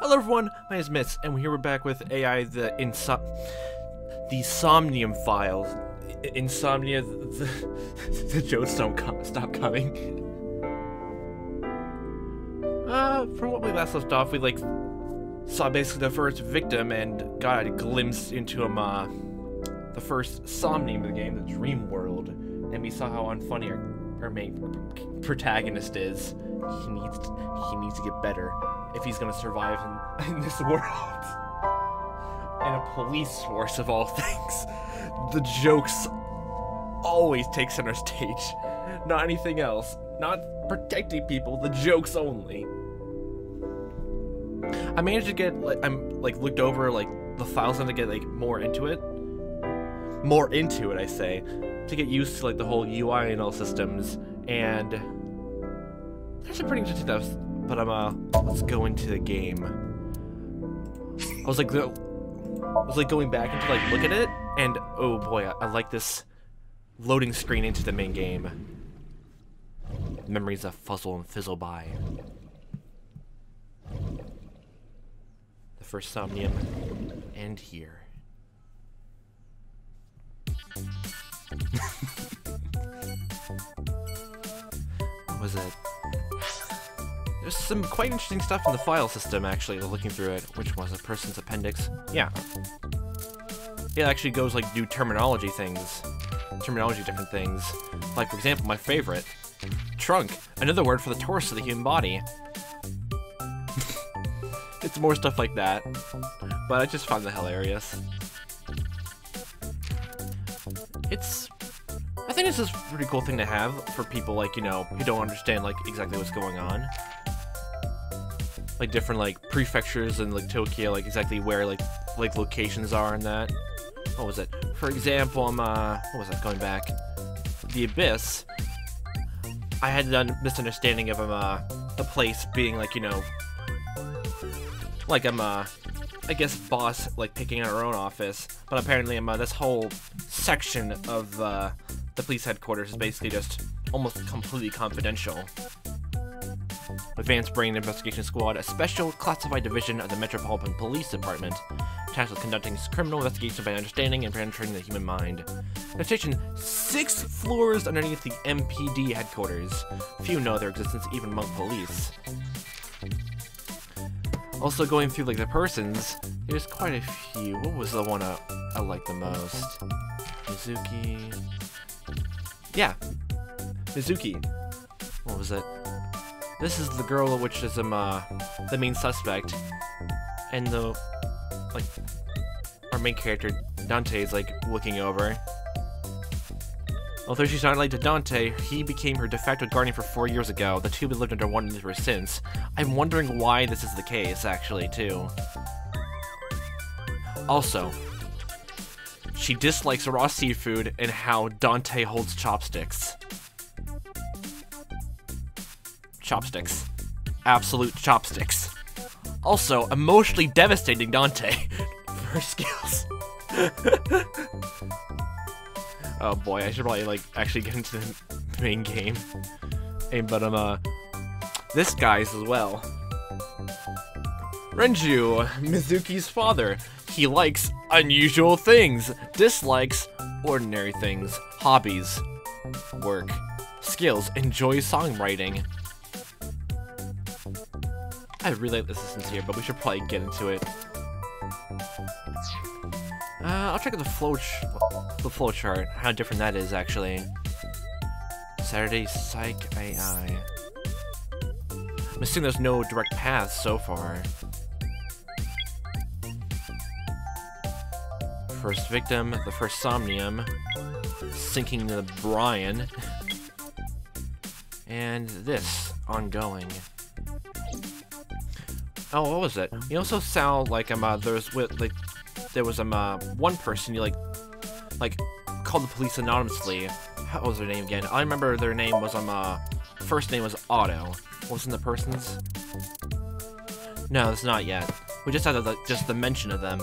Hello everyone, my name is Mitz, and here we're back with AI the Insom the Somnium files. I- Insomnia, the, the jokes don't stop coming. Uh, from what we last left off, we like saw basically the first victim and got a glimpse into him, uh, the first Somnium of the game, the Dream World, and we saw how unfunny our, our main protagonist is. He needs to, he needs to get better if he's gonna survive in, in this world. in a police force of all things. The jokes always take center stage, not anything else. Not protecting people, the jokes only. I managed to get like I'm like looked over like the files and to get like more into it. More into it, I say, to get used to like the whole UI and all systems and there's some pretty interesting. But I'm uh let's go into the game. I was like I was like going back into like look at it and oh boy, I, I like this loading screen into the main game. Memories that fuzzle and fizzle by. The first Somnium and here. what was it? There's some quite interesting stuff in the file system, actually, looking through it. Which was a person's appendix? Yeah. It actually goes, like, do terminology things. Terminology different things. Like, for example, my favorite. Trunk. Another word for the torso of the human body. it's more stuff like that. But I just found that hilarious. It's... I think this is a pretty cool thing to have for people, like, you know, who don't understand, like, exactly what's going on like different like prefectures and like Tokyo, like exactly where like like locations are and that. What was it? For example, I'm uh, what was that? Going back, the Abyss. I had a misunderstanding of um, uh, the place being like you know, like I'm uh, I guess boss like picking out her own office, but apparently I'm uh, this whole section of uh, the police headquarters is basically just almost completely confidential. Advanced Brain Investigation Squad, a special classified division of the Metropolitan Police Department, tasked with conducting criminal investigations by understanding and penetrating the human mind. The station six floors underneath the MPD headquarters. Few know their existence even among police. Also going through like the persons, there's quite a few. What was the one I, I like the most? Mizuki. Yeah, Mizuki. What was it? This is the girl which is um uh, the main suspect, and the like our main character Dante is like looking over. Although she's not related to Dante, he became her de facto guardian for four years ago. The two have lived under one another since. I'm wondering why this is the case, actually, too. Also, she dislikes raw seafood and how Dante holds chopsticks. Chopsticks. Absolute chopsticks. Also, emotionally devastating Dante for her skills. oh boy, I should probably like actually get into the main game. Hey, but um, uh, this guy's as well. Renju, Mizuki's father. He likes unusual things, dislikes ordinary things, hobbies, work, skills, enjoys songwriting. I really like the systems here, but we should probably get into it. Uh, I'll check out the flow, the flow chart, how different that is actually. Saturday Psych AI. I'm assuming there's no direct paths so far. First victim, the first Somnium, sinking the Brian, and this ongoing. Oh, what was it? You also sound like um, uh, there was with like there was um uh, one person you like like called the police anonymously. How was their name again? I remember their name was um uh first name was Ota. Wasn't the person's? No, it's not yet. We just had the, just the mention of them,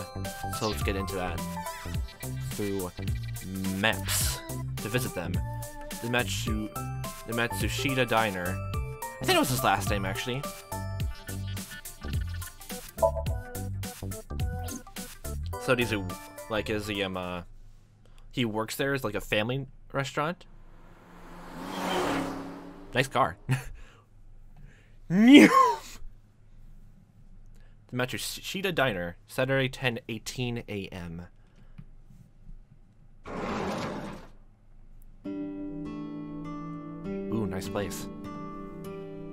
so let's get into that through maps to visit them. The Matsu the Matsushita Diner. I think it was his last name actually. So does he, like, is he, um, uh, he works there as, like, a family restaurant? Nice car. the Matsushita Diner, Saturday, 10, 18 a.m. Ooh, nice place.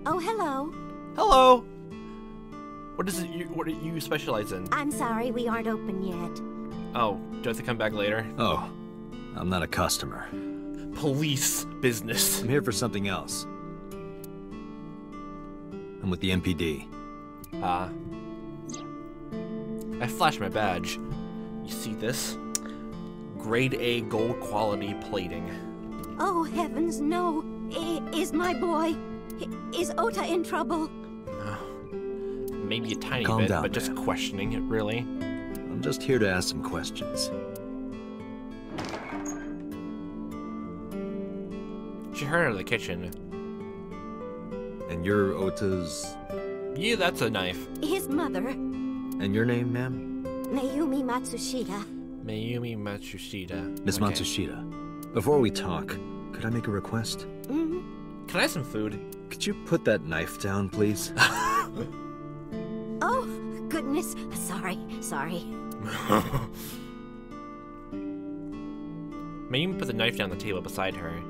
Oh, hello. Hello. What is it? You, what do you specialize in? I'm sorry we aren't open yet. Oh, do I have to come back later? Oh, I'm not a customer. Police business. I'm here for something else. I'm with the MPD. Ah. I flashed my badge. You see this? Grade A gold quality plating. Oh, heavens, no. I is my boy. I is Ota in trouble? Maybe a tiny Calm bit, down, but just man. questioning it, really. I'm just here to ask some questions. She heard her in the kitchen. And you're Ota's... Yeah, that's a knife. His mother, And your name, ma'am? Mayumi Matsushita. Mayumi Matsushita. Miss Okay. Matsushita. Before we talk, could I make a request? Mm. Can I have some food? Could you put that knife down, please? Oh, goodness. Sorry, sorry. Mayumi put the knife down the table beside her.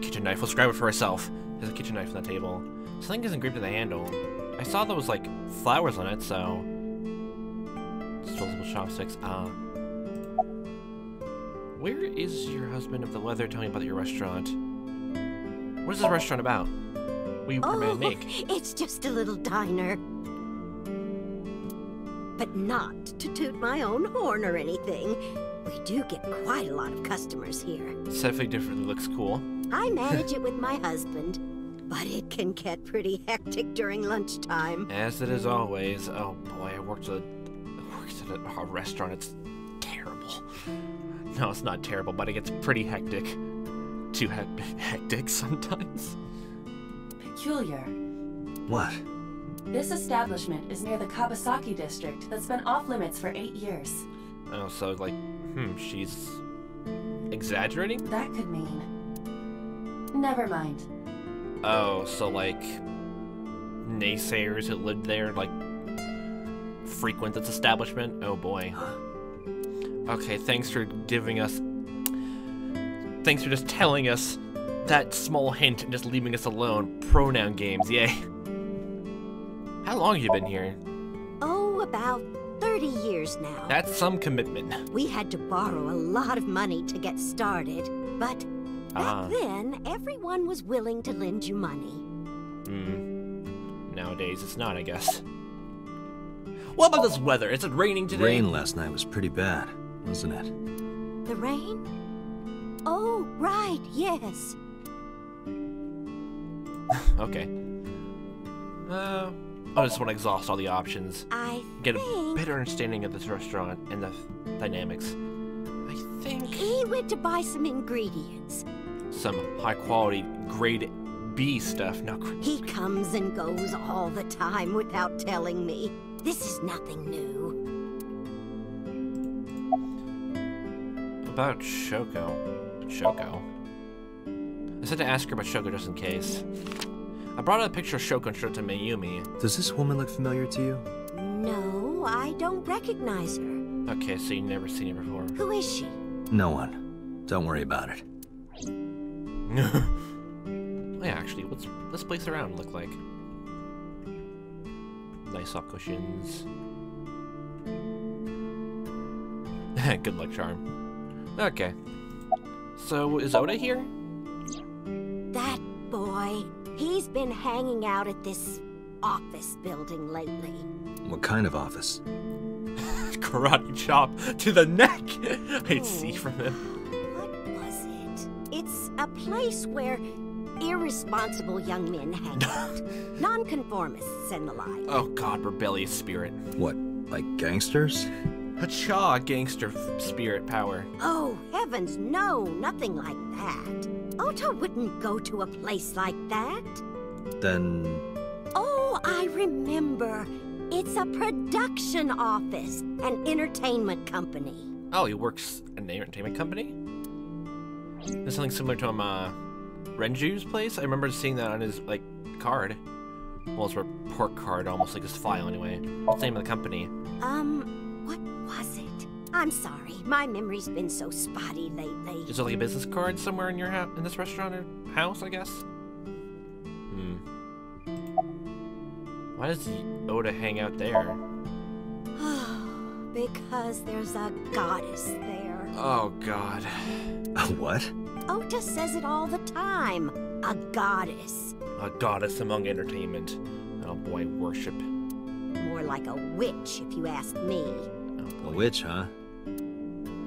Kitchen knife. Let's grab it for herself. There's a kitchen knife on the table. Something isn't gripped to the handle. I saw there was like flowers on it, so disposable chopsticks. Ah. Where is your husband of the leather? Tell me about your restaurant. What is this restaurant about? We Oh, make. it's just a little diner. But not to toot my own horn or anything. We do get quite a lot of customers here. It's definitely different. It looks cool. I manage it with my husband, but it can get pretty hectic during lunchtime. As it is always. Oh boy, I worked at I worked at a, a restaurant. It's terrible. No, it's not terrible, but it gets pretty hectic. Too hec- hectic sometimes. Peculiar. what? This establishment is near the Kabasaki district that's been off limits for eight years. Oh, so like, hmm, she's exaggerating. That could mean. Never mind. Oh, so like naysayers who lived there like frequent this establishment. Oh boy. Okay, thanks for giving us. Thanks for just telling us that small hint and just leaving us alone. Pronoun games, yay. How long have you been here? Oh, about 30 years now. That's some commitment. We had to borrow a lot of money to get started, but back Ah. then, everyone was willing to lend you money. Hmm. Nowadays, it's not, I guess. What about this weather? Is it raining today? Rain last night was pretty bad, wasn't it? The rain? Oh, right, yes. Okay. Uh, I just want to exhaust all the options. I Get a better understanding of this restaurant and the dynamics. I think he went to buy some ingredients. some high quality grade B stuff. No, He comes and goes all the time without telling me. This is nothing new. about Shoko. Shoko. I said to ask her about Shoko just in case. I brought out a picture of Shoko and showed it to Mayumi. Does this woman look familiar to you? No, I don't recognize her. Okay, so you've never seen her before. Who is she? No one. Don't worry about it. oh yeah, actually, what's this place around look like? Nice soft cushions. Good luck charm. Okay. So is Ota here? That boy. He's been hanging out at this office building lately. What kind of office? Karate chop to the neck. I'd see from him. What was it? It's a place where irresponsible young men hang out. Nonconformists and the like. Oh God, rebellious spirit. What, like gangsters? Hacha, gangster f- spirit power. Oh, heavens, no, nothing like that. Ota wouldn't go to a place like that. Then Oh, I remember. It's a production office, an entertainment company. Oh, he works in an entertainment company? There's something similar to him, uh, Renju's place? I remember seeing that on his, like, card. Well, his report card, almost like his file anyway. What's the name of the company? Um, what was it? I'm sorry, my memory's been so spotty lately. Is there like a business card somewhere in your house, in this restaurant or house, I guess? Hmm. Why does Ota hang out there? because there's a goddess there. Oh, God. A what? Ota says it all the time. A goddess. A goddess among entertainment. Oh boy, worship. More like a witch, if you ask me. Oh, A witch, huh?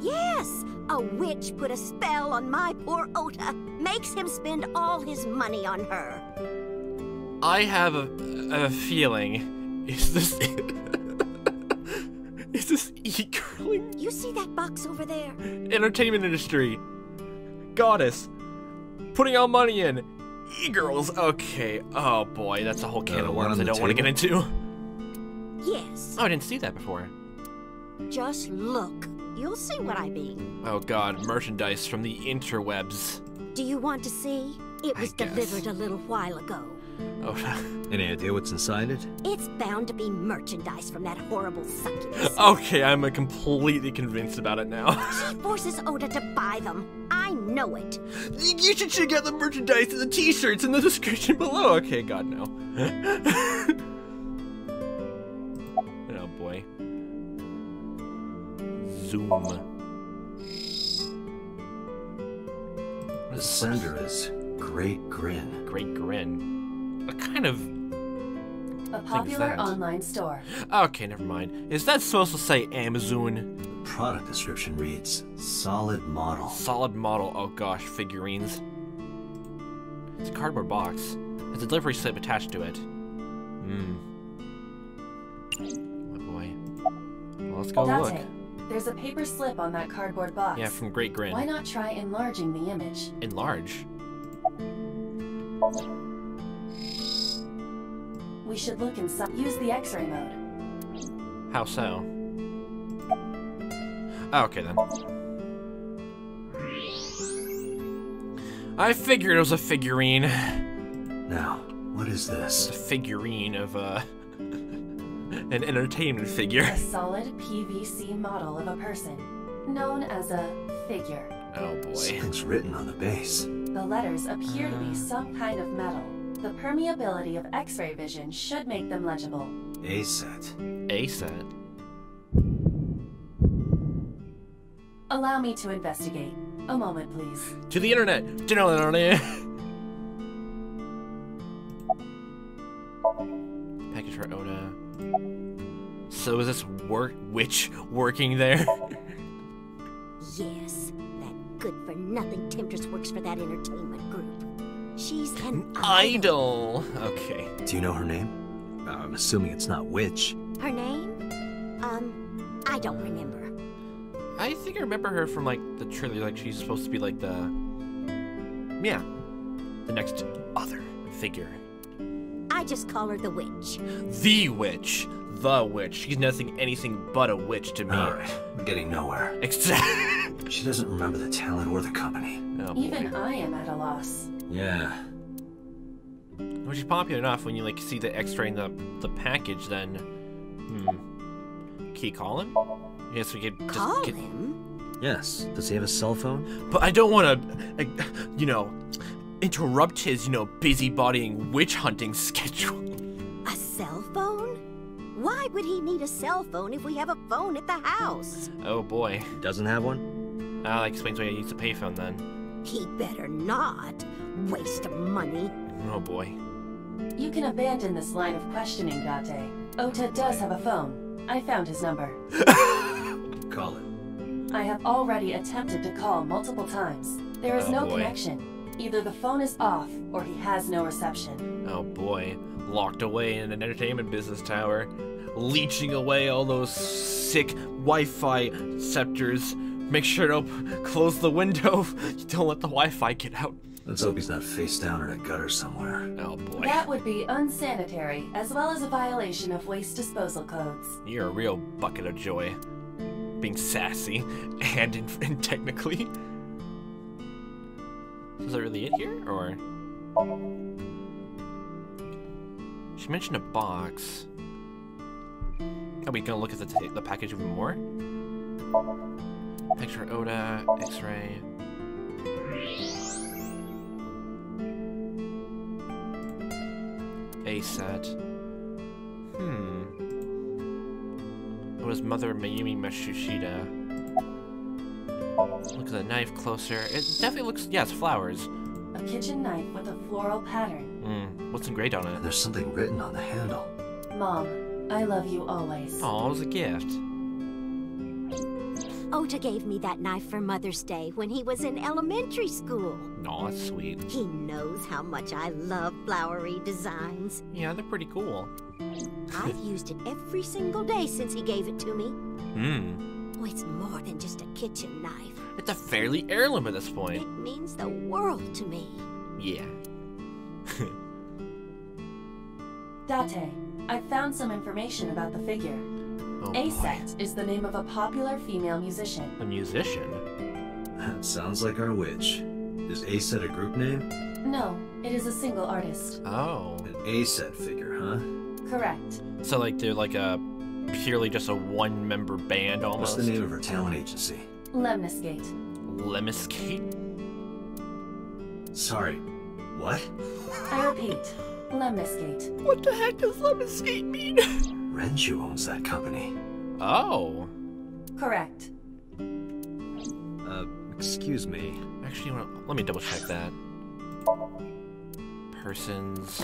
Yes, a witch put a spell on my poor Ota. Makes him spend all his money on her. I have a, a feeling. Is this. is this e-girling? You see that box over there? Entertainment industry. Goddess. Putting all money in. E-girls. Okay. Oh boy, that's a whole can Uh, of worms I don't want to get into. Yes. Oh, I didn't see that before. Just look. You'll see what I mean. Oh god, merchandise from the interwebs. Do you want to see? It I was guess. delivered a little while ago. Oh, Any idea what's inside it? It's bound to be merchandise from that horrible succubus. okay, I'm uh, completely convinced about it now. She forces Ota to buy them. I know it. you should check out the merchandise and the t-shirts in the description below. Okay, god no. Zoom. The sender is Great Grin. Great grin. What kind of... A popular online store. Okay, never mind. Is that supposed to say Amazon? Product description reads Solid model. Solid model. Oh gosh, figurines. It's a cardboard box. There's a delivery slip attached to it. Hmm. Oh boy. Well, let's go look. Date. There's a paper slip on that cardboard box. Yeah, from Great Grin. Why not try enlarging the image? Enlarge. We should look inside. Use the X-ray mode. How so? Oh, okay then. I figured it was a figurine. Now, what is this? A figurine of uh, an entertainment figure. A solid PVC model of a person, known as a figure. Oh boy. Something's written on the base. The letters appear to be ah. some kind of metal. The permeability of X-ray vision should make them legible. A set. A set. Allow me to investigate. A moment, please. To the internet. To the internet. Package for Ota. So is this work witch working there? Yes, that good-for-nothing temptress works for that entertainment group. She's an Idol. Okay. Do you know her name? Uh, I'm assuming it's not Witch. Her name? Um, I don't remember. I think I remember her from like the trailer. Like she's supposed to be like the yeah, the next other figure. I just call her the witch. The witch. The witch. She's nothing anything but a witch to me. Alright, I'm getting nowhere. Except. She doesn't remember the talent or the company. oh, boy. Even I am at a loss. Yeah. Which is popular enough when you like see the X-ray in the the package. Then, hmm. Can you call him? Yes, we could. just Call get- him? Yes. Does he have a cell phone? But I don't want to, you know, interrupt his, you know, busybodying witch hunting schedule. A cell phone? Why would he need a cell phone if we have a phone at the house? Oh boy. Doesn't have one? Ah, that explains why I use a payphone then. He better not. Waste of money. Oh boy. You can abandon this line of questioning, Date. Ota does have a phone. I found his number. Call it. I have already attempted to call multiple times. There is Oh, no boy. connection. Either the phone is off, or he has no reception. Oh boy. Locked away in an entertainment business tower, leeching away all those sick Wi-Fi scepters. Make sure to close the window. Don't let the Wi-Fi get out. Let's hope he's not face down in a gutter somewhere. Oh boy. That would be unsanitary, as well as a violation of waste disposal codes. You're a real bucket of joy. Being sassy and, in, and technically. Is that really it here, or? She mentioned a box. Are we gonna look at the, the package even more? Picture Ota, X-ray. A set. Hmm. It was mother, Mayumi Matsushita. Look at the knife closer. It definitely looks, yeah, it's flowers. A kitchen knife with a floral pattern. Hmm. What's engraved on it? There's something written on the handle. Mom, I love you always. Oh, it was a gift. Ota gave me that knife for Mother's Day when he was in elementary school. Aw, that's sweet. He knows how much I love flowery designs. Yeah, they're pretty cool. I've used it every single day since he gave it to me. Hmm. Oh, it's more than just a kitchen knife. It's a fairly heirloom at this point. It means the world to me. Yeah. Date, I found some information about the figure. Oh boy. Aset is the name of a popular female musician. A musician? That sounds like our witch. Is Aset a group name? No, it is a single artist. Oh. An Aset figure, huh? Correct. So, like, they're like a purely just a one member band almost. What's the name of her talent agency? Lemniscate. Lemniscate? Sorry, what? I repeat, Lemniscate. What the heck does Lemniscate mean? Renju owns that company. oh. Correct. Uh, excuse me. Actually, let me double check that. Persons,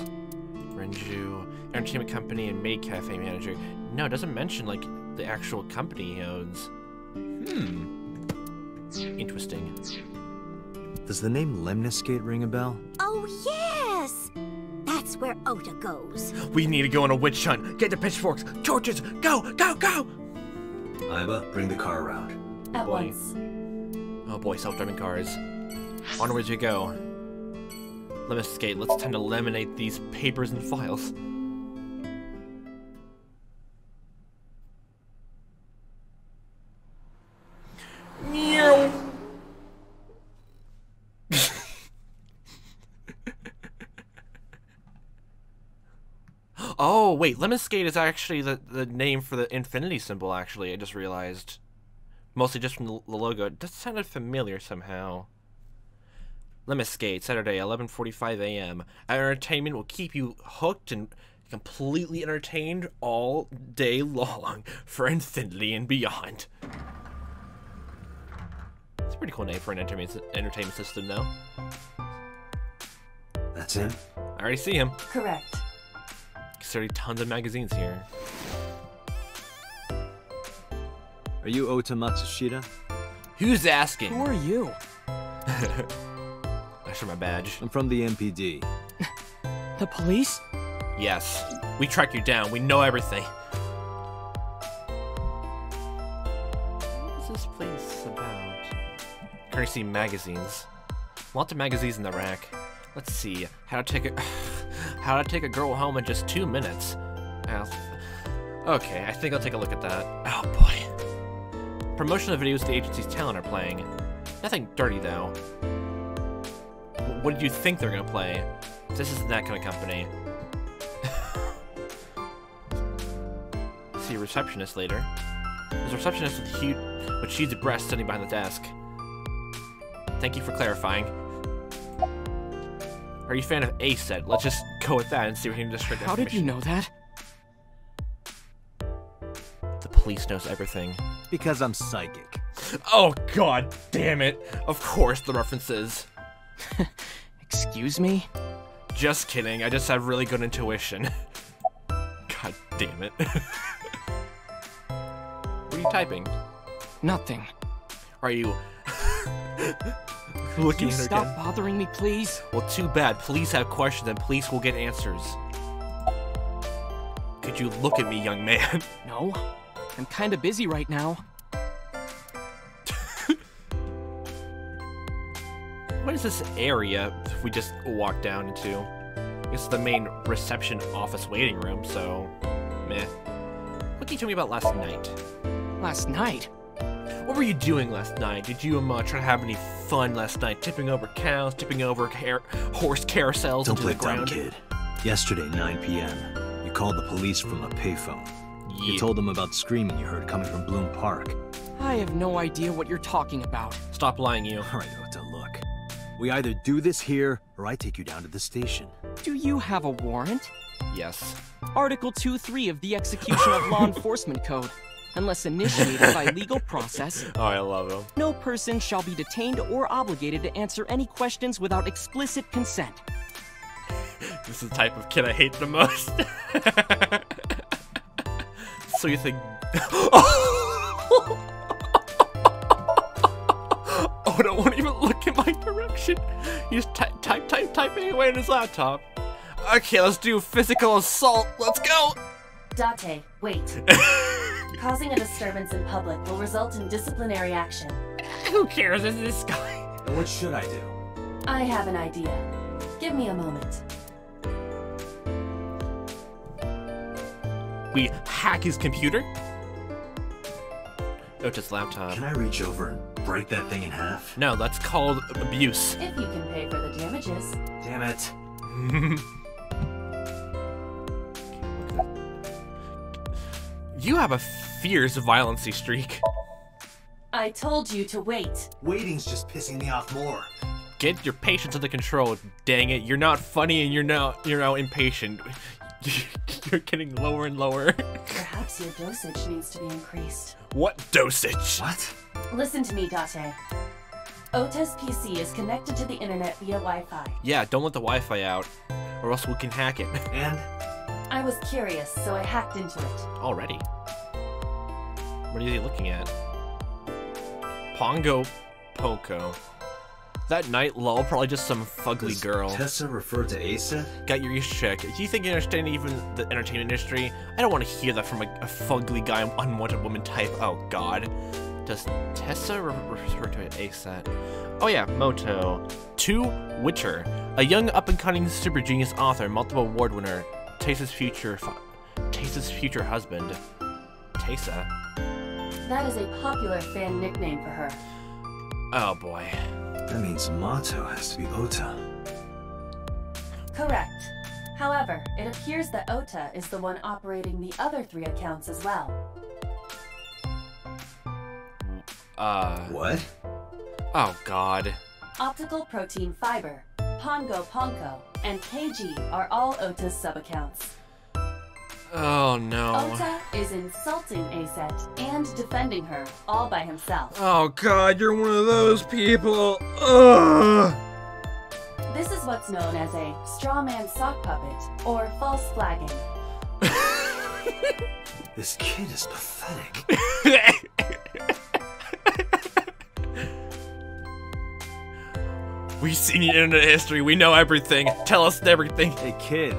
Renju, entertainment company, and maid cafe manager. No, it doesn't mention like the actual company he owns. Hmm. Interesting. Does the name Lemniscate ring a bell? Oh, yes! That's where Ota goes. We need to go on a witch hunt. Get the pitchforks, torches, go, go, go! Aiba, bring the car around. At Boy. once. Oh boy, self-driving cars. Onwards we go. Lemniscate, let's time to laminate these papers and files. Oh, wait, Lemniscate is actually the, the name for the infinity symbol, actually, I just realized. Mostly just from the logo. That sounded familiar somehow. Lemniscate, Saturday, 11.45 a.m. Our entertainment will keep you hooked and completely entertained all day long for infinity and beyond. It's a pretty cool name for an entertainment, entertainment system, though. That's him? I already see him. Correct. There's already tons of magazines here. Are you Ota Matsushita? Who's asking? Who are you? I show my badge. I'm from the MPD. The police? Yes. We track you down. We know everything. What is this place about? Currency magazines. Lots of magazines in the rack. Let's see. How to take a how to take a girl home in just two minutes. I'll- Okay, I think I'll take a look at that. Oh boy. Promotional videos the agency's talent are playing. Nothing dirty though. Wh- What did you think they're gonna play? This isn't that kind of company. See a receptionist later. There's a receptionist with huge, with sheets of breast sitting behind the desk. Thank you for clarifying. Are you a fan of Aset? Let's just go with that and see if we can just How did you know that? The police knows everything. Because I'm psychic. Oh god damn it! Of course the references. Excuse me? Just kidding, I just have really good intuition. God damn it. what are you typing? Nothing. Are you looking at her stop again? bothering me, please? Well, too bad. Police have questions and police will get answers. Could you look at me, young man? No. I'm kinda busy right now. What is this area we just walked down into? It's the main reception office waiting room, so meh. What can you tell me about last night? Last night? What were you doing last night? Did you um, uh, try to have any fun last night? Tipping over cows, tipping over car- horse carousels Don't into play the dumb, ground? kid. Yesterday, 9 p.m., you called the police from a payphone. You told them about screaming you heard coming from Bloom Park. I have no idea what you're talking about. Stop lying, you. All right, Ota, look. We either do this here, or I take you down to the station. Do you have a warrant? Yes. Article 2-3 of the Execution of Law Enforcement Code. Unless initiated by legal process, Oh, I love him. no person shall be detained or obligated to answer any questions without explicit consent. This is the type of kid I hate the most. so you think? oh, don't won't even look in my direction. He's type, type, type, typing away on his laptop. Okay, let's do physical assault. Let's go. Date, wait. Causing a disturbance in public will result in disciplinary action. Who cares? It's this guy. And what should I do? I have an idea. Give me a moment. We hack his computer. Oh, just laptop. Can I reach over and break that thing in half? No, that's called abuse. If you can pay for the damages. Damn it. You have a fierce violency streak. I told you to wait. Waiting's just pissing me off more. Get your patience under control. Dang it, you're not funny and you're now you're now impatient. You're getting lower and lower. Perhaps your dosage needs to be increased. What dosage? What? Listen to me, Date. Ota's PC is connected to the internet via Wi-Fi. Yeah, don't let the Wi-Fi out, or else we can hack it. And? I was curious, so I hacked into it. Already. What are you looking at? Pongo Poco. That night, lol, probably just some fugly Does girl. Tesa refer to Aset? Got your ears checked. Do you think you understand even the entertainment industry? I don't want to hear that from a, a fugly guy, unwanted woman type. Oh god. Does Tesa re- refer to it ASAP? Oh yeah, Moto. Two Witcher. A young up-and-coming super genius author, multiple award winner. Tesa's future fa- Tesa's future husband. Tesa? That is a popular fan nickname for her. Oh boy. That means Mato has to be Ota. Correct. However, it appears that Ota is the one operating the other three accounts as well. Uh. What? Oh god. Optical Protein Fiber, Pongo Ponko, and KG are all Ota's sub-accounts. Oh no. Ota is insulting Aset and defending her all by himself. Oh god, you're one of those people. Ugh. This is what's known as a straw man sock puppet or false flagging. This kid is pathetic. We've seen your internet history. We know everything. Tell us everything. hey, kid.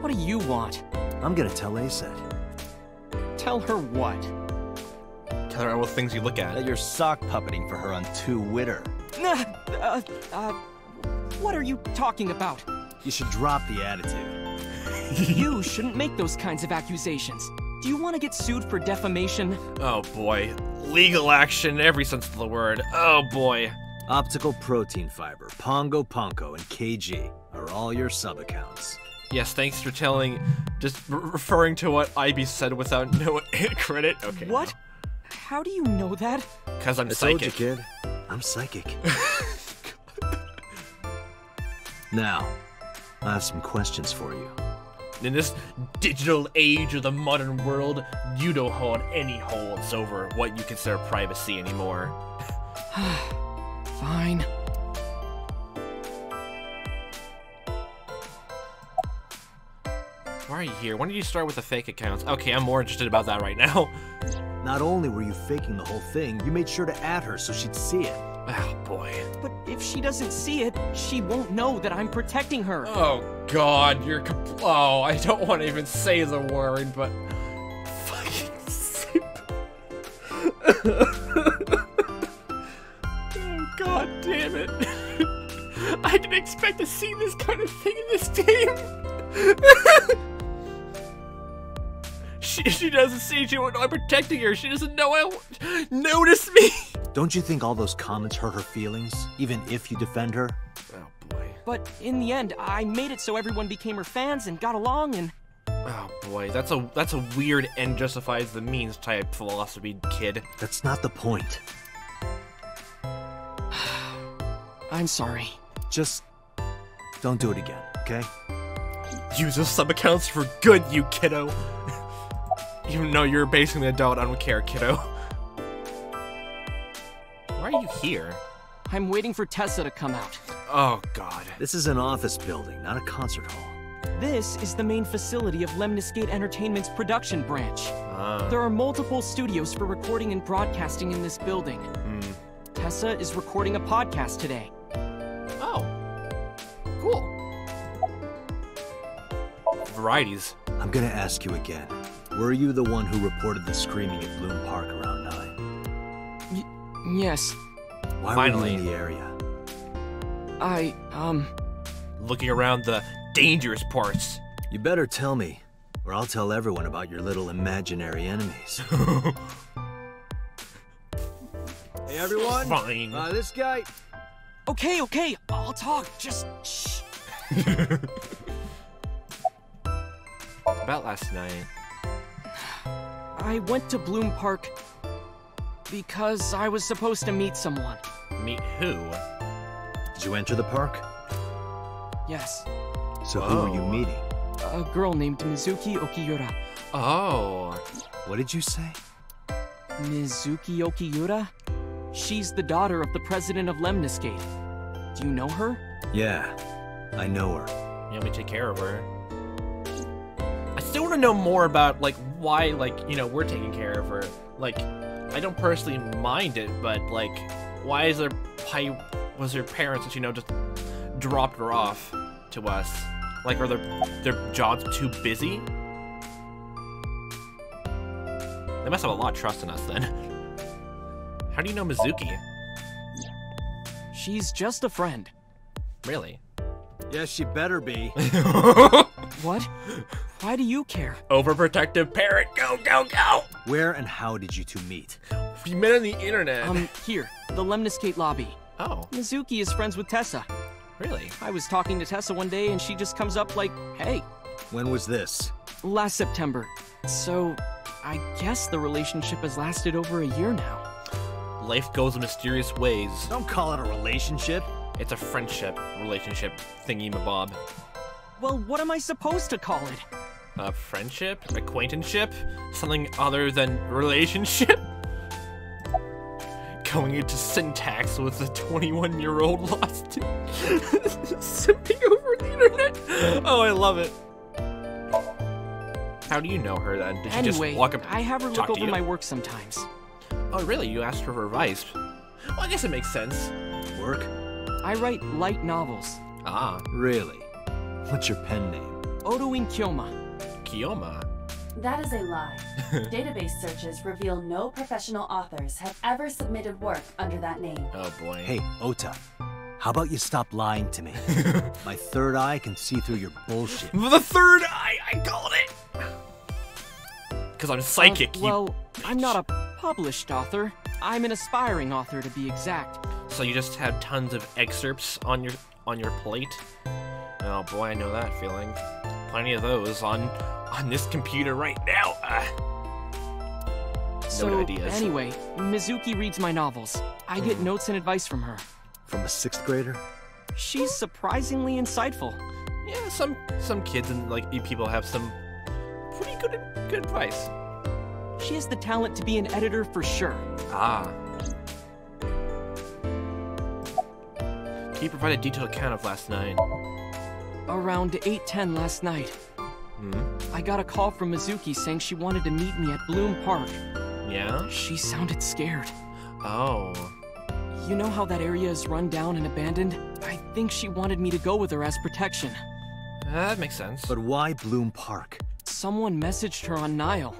What do you want? I'm gonna tell Aset Tell her what? Tell her all the things you look at. that you're sock puppeting for her on two Witter. Nah, uh, uh, what are you talking about? You should drop the attitude. you shouldn't make those kinds of accusations. Do you want to get sued for defamation? Oh boy. Legal action, every sense of the word. Oh boy. Optical Protein Fiber, Pongo Ponko, and KG are all your sub-accounts. Yes, thanks for telling. Just re- referring to what Aiba said without no credit. Okay. What? How do you know that? Because I'm I told you, psychic. kid. I'm psychic. now, I have some questions for you. In this digital age of the modern world, you don't hold any holds over what you consider privacy anymore. Fine. Why are you here? When did you start with the fake accounts? Okay, I'm more interested about that right now. Not only were you faking the whole thing, you made sure to add her so she'd see it. Oh boy. But if she doesn't see it, she won't know that I'm protecting her. Oh god, you're compl- Oh, I don't want to even say the word, but. Fucking simp. oh god damn it. I didn't expect to see this kind of thing in this game. She, she doesn't see you and I'm protecting her. She doesn't know I notice me. Don't you think all those comments hurt her feelings, even if you defend her? Oh boy. But in the end, I made it so everyone became her fans and got along and... Oh boy, that's a that's a weird end justifies the means type philosophy, kid. That's not the point. I'm sorry. Just don't do it again, okay? Use those sub accounts for good, you kiddo. Even though you're basically an adult, I don't care, kiddo. Why are you here? I'm waiting for Tesa to come out. Oh god. This is an office building, not a concert hall. This is the main facility of Lemniscate Entertainment's production branch. Uh, There are multiple studios for recording and broadcasting in this building. hmm. Tesa is recording a podcast today. Oh. Cool. Varieties. I'm gonna ask you again. Were you the one who reported the screaming at Bloom Park around 9? Yes, Why Finally. were you in the area? I, um, Looking around the dangerous parts. You better tell me, or I'll tell everyone about your little imaginary enemies. hey everyone! Fine. Uh, this guy. okay, okay, I'll talk, just shh. About last night. I went to Bloom Park because I was supposed to meet someone. Meet who? Did you enter the park? Yes, So who were you oh. meeting? a girl named Mizuki Okiura. Oh. What did you say? Mizuki Okiura? She's the daughter of the president of Lemniscate. Do you know her? Yeah, I know her. You want me to take care of her? I still want to know more about, like, why, like, you know, we're taking care of her. Like, I don't personally mind it, but, like, why is there, why was her parents, that you know, just dropped her off to us? Like, are their, their jobs too busy? They must have a lot of trust in us, then. How do you know Mizuki? She's just a friend. Really? Yes, she better be. What? Why do you care? Overprotective parent, go, go, go! Where and how did you two meet? We met on the internet. Um, here, the Lemniscate lobby. oh, Mizuki is friends with Tesa. really? I was talking to Tesa one day and she just comes up like, hey, When was this? last September. So, I guess the relationship has lasted over a year now. Life goes in mysterious ways. Don't call it a relationship. It's a friendship relationship thingy mabob. Well, what am I supposed to call it? A friendship? Acquaintanceship? Something other than relationship? Going into syntax with a 21 year old lost simping over the internet. Oh, I love it. How do you know her then? Did Anyway, just walk up? I have her look over my work sometimes. Oh, really? You asked for her advice? Well, I guess it makes sense. Work? I write light novels. Ah, Really? What's your pen name? Odoin Kyoma. Kiyoma. That is a lie. Database searches reveal no professional authors have ever submitted work under that name. Oh boy. Hey, Ota. How about you stop lying to me? My third eye can see through your bullshit. The third eye, I called it! Because I'm psychic, Uh, you- well, I'm not a published author. I'm an aspiring author, to be exact. So you just have tons of excerpts on your on your plate? Oh boy, I know that feeling. Plenty of those on on this computer right now. Ah. So, ideas. anyway, Mizuki reads my novels. I get notes and advice from her. From a sixth grader? She's surprisingly insightful. Yeah, some some kids and like people have some pretty good good advice. She has the talent to be an editor for sure. Ah. Can you provide a detailed account of last night? Around 8:10 last night, Hmm. I got a call from Mizuki saying she wanted to meet me at Bloom Park. Yeah? She sounded scared. Oh. You know how that area is run down and abandoned? I think she wanted me to go with her as protection. That makes sense. But why Bloom Park? Someone messaged her on Nile.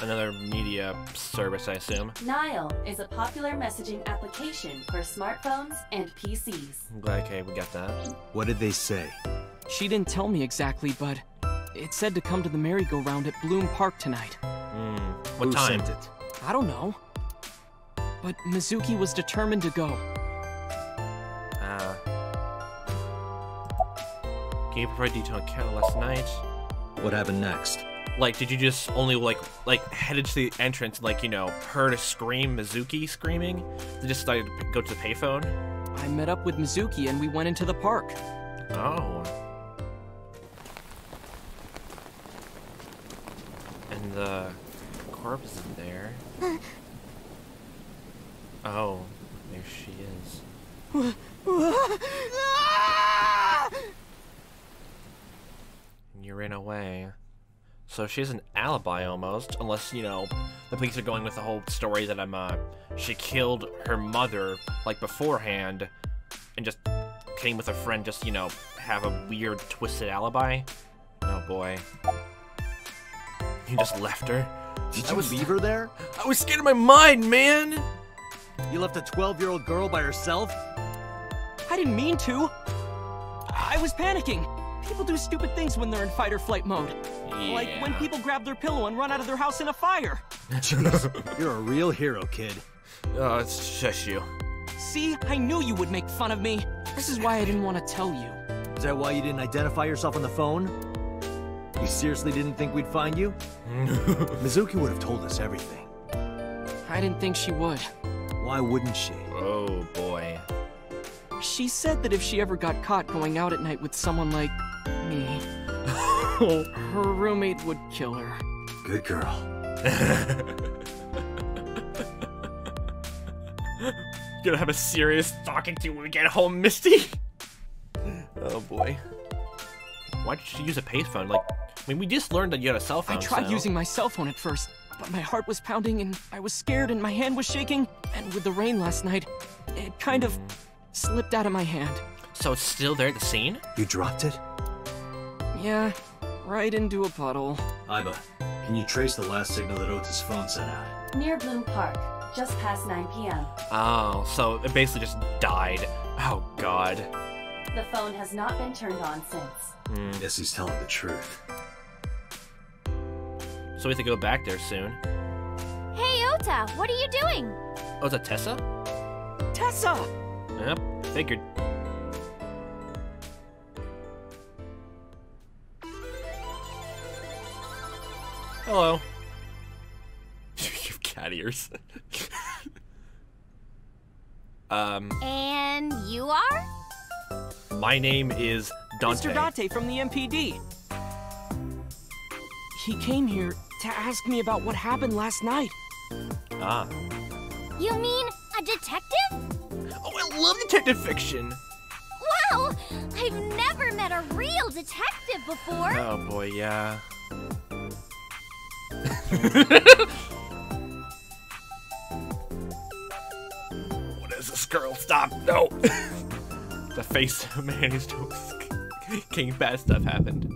Another media service, I assume. Nile is a popular messaging application for smartphones and PCs. Okay, we got that. What did they say? She didn't tell me exactly, but it said to come to the merry-go-round at Bloom Park tonight. Hmm. What Who time? sent it? I don't know. But Mizuki was determined to go. Ah. Can you provide detail on account last night? What happened next? Like, did you just only like like headed to the entrance, and like you know, heard a scream, Mizuki screaming, then just decided to go to the payphone? I met up with Mizuki and we went into the park. Oh. And the corpse is there. Oh, there she is. And you ran away. So she's an alibi almost, unless, you know, the police are going with the whole story that I'm, uh, she killed her mother, like, beforehand, and just came with a friend, just, you know, have a weird, twisted alibi. Oh boy. You just left her? Did I you was- leave her there? I was scared of my mind, man! You left a 12-year-old girl by herself? I didn't mean to. I was panicking. People do stupid things when they're in fight or flight mode. Like when people grab their pillow and run out of their house in a fire. You're a real hero, kid. Oh, it's just you. See, I knew you would make fun of me. This is why I didn't want to tell you. Is that why you didn't identify yourself on the phone? You seriously didn't think we'd find you? Mizuki would have told us everything. I didn't think she would. Why wouldn't she? Oh boy. She said that if she ever got caught going out at night with someone like me, her roommate would kill her. Good girl. Gonna have a serious talking to when we get home, Misty. Oh boy. Why did she use a payphone? Like, I mean, we just learned that you had a cell phone. I tried so- using my cell phone at first, but my heart was pounding and I was scared and my hand was shaking. And with the rain last night, it kind of slipped out of my hand. So it's still there at the scene? You dropped it? Yeah, right into a puddle. Aiba, can you trace the last signal that Ota's phone sent out? Near Bloom Park, just past 9 p.m. Oh, so it basically just died. Oh god. The phone has not been turned on since. Hmm. Guess he's telling the truth. So we have to go back there soon. Hey, Ota, what are you doing? Oh, is that Tesa? Tesa! Yep, figured. Hello. you have cat ears. um, And you are? my name is Date. Mr. Date from the MPD. He came here to ask me about what happened last night. Ah. You mean a detective? Oh, I love detective fiction. Wow! I've never met a real detective before. Oh boy, yeah. what is this girl? Stop! No! the face of man is who's King bad stuff happened.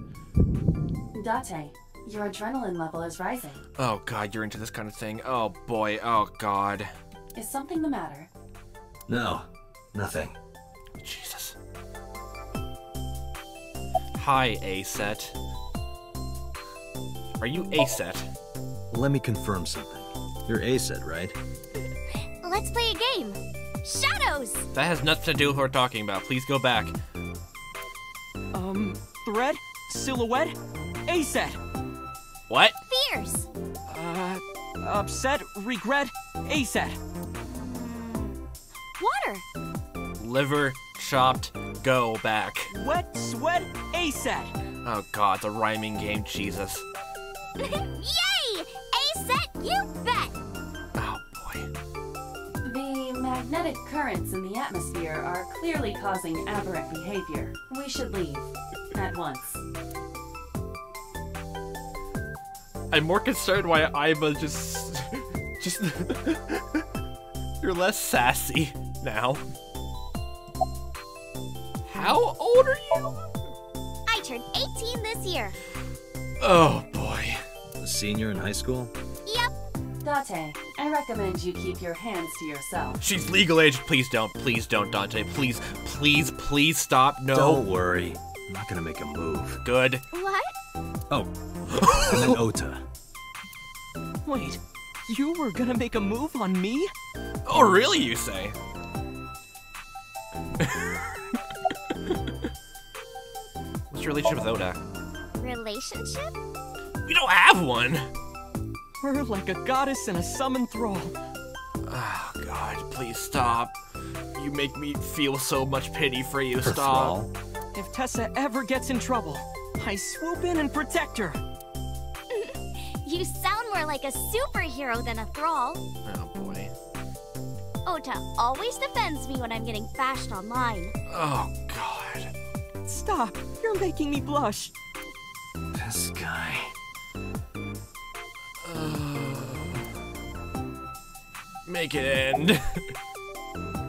Date, your adrenaline level is rising. Oh god, you're into this kind of thing. Oh boy, oh god. Is something the matter? No, nothing. Jesus. Hi, Aset. Are you Aset? Let me confirm something. You're Aset, right? Let's play a game. Shadows! That has nothing to do with what we're talking about. Please go back. Um, thread? Silhouette? Aset! What? Fears! Uh, upset? Regret? Aset! Water! Liver, chopped, go back. Wet, sweat, Aset! Oh god, the rhyming game, Jesus. Yay! A set, you bet! Oh boy. The magnetic currents in the atmosphere are clearly causing aberrant behavior. We should leave. At once. I'm more concerned why Aiba just... just... You're less sassy now. How old are you? I turned 18 this year. Oh boy. A senior in high school? Yep, Date, I recommend you keep your hands to yourself. She's legal age. Please don't. Please don't, Date. Please, please, please stop. No. Don't worry. I'm not gonna make a move. Good. What? Oh, and then Ota. Wait, you were gonna make a move on me? Oh, really, you say? What's your relationship with Ota? Relationship? We don't have one. We're like a goddess and a summoned thrall. Oh, God, please stop. You make me feel so much pity for you. For Stop. Thrall. If Tesa ever gets in trouble, I swoop in and protect her. You sound more like a superhero than a thrall. Oh, boy. Ota always defends me when I'm getting bashed online. Oh, God. Stop, you're making me blush. This guy. Make it end.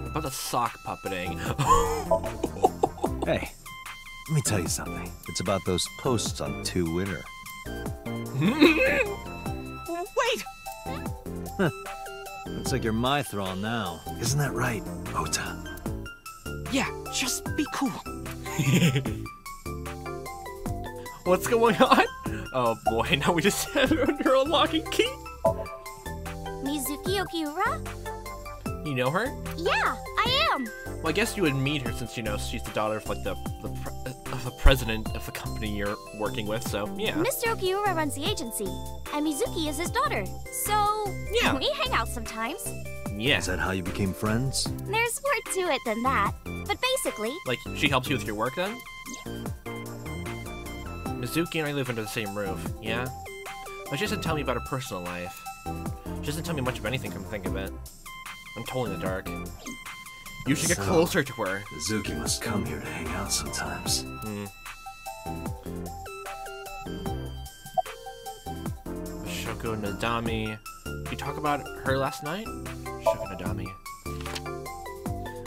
About the sock puppeting. Hey, let me tell you something. It's about those posts on Twitter. Wait! Looks like you're my thrall now. Isn't that right, Ota? Yeah, just be cool. What's going on? Oh boy, now we just have her under a lock and key. Mizuki Okiura? You know her? Yeah, I am. Well, I guess you would meet her since you know she's the daughter of like the the, pre- of the president of the company you're working with. So yeah. Mr. Okiura runs the agency, and Mizuki is his daughter. So, Yeah. we hang out sometimes. Yeah. Is that how you became friends? There's more to it than that. But basically, Like she helps you with your work then? Mizuki and I live under the same roof. Yeah. But she doesn't tell me about her personal life. She doesn't tell me much of anything. Come to think of it. I'm totally in the dark. You should get So- closer to her. Zuki must come here to hang out sometimes. Shoko Nadami. Did you talk about her last night? Shoko Nadami.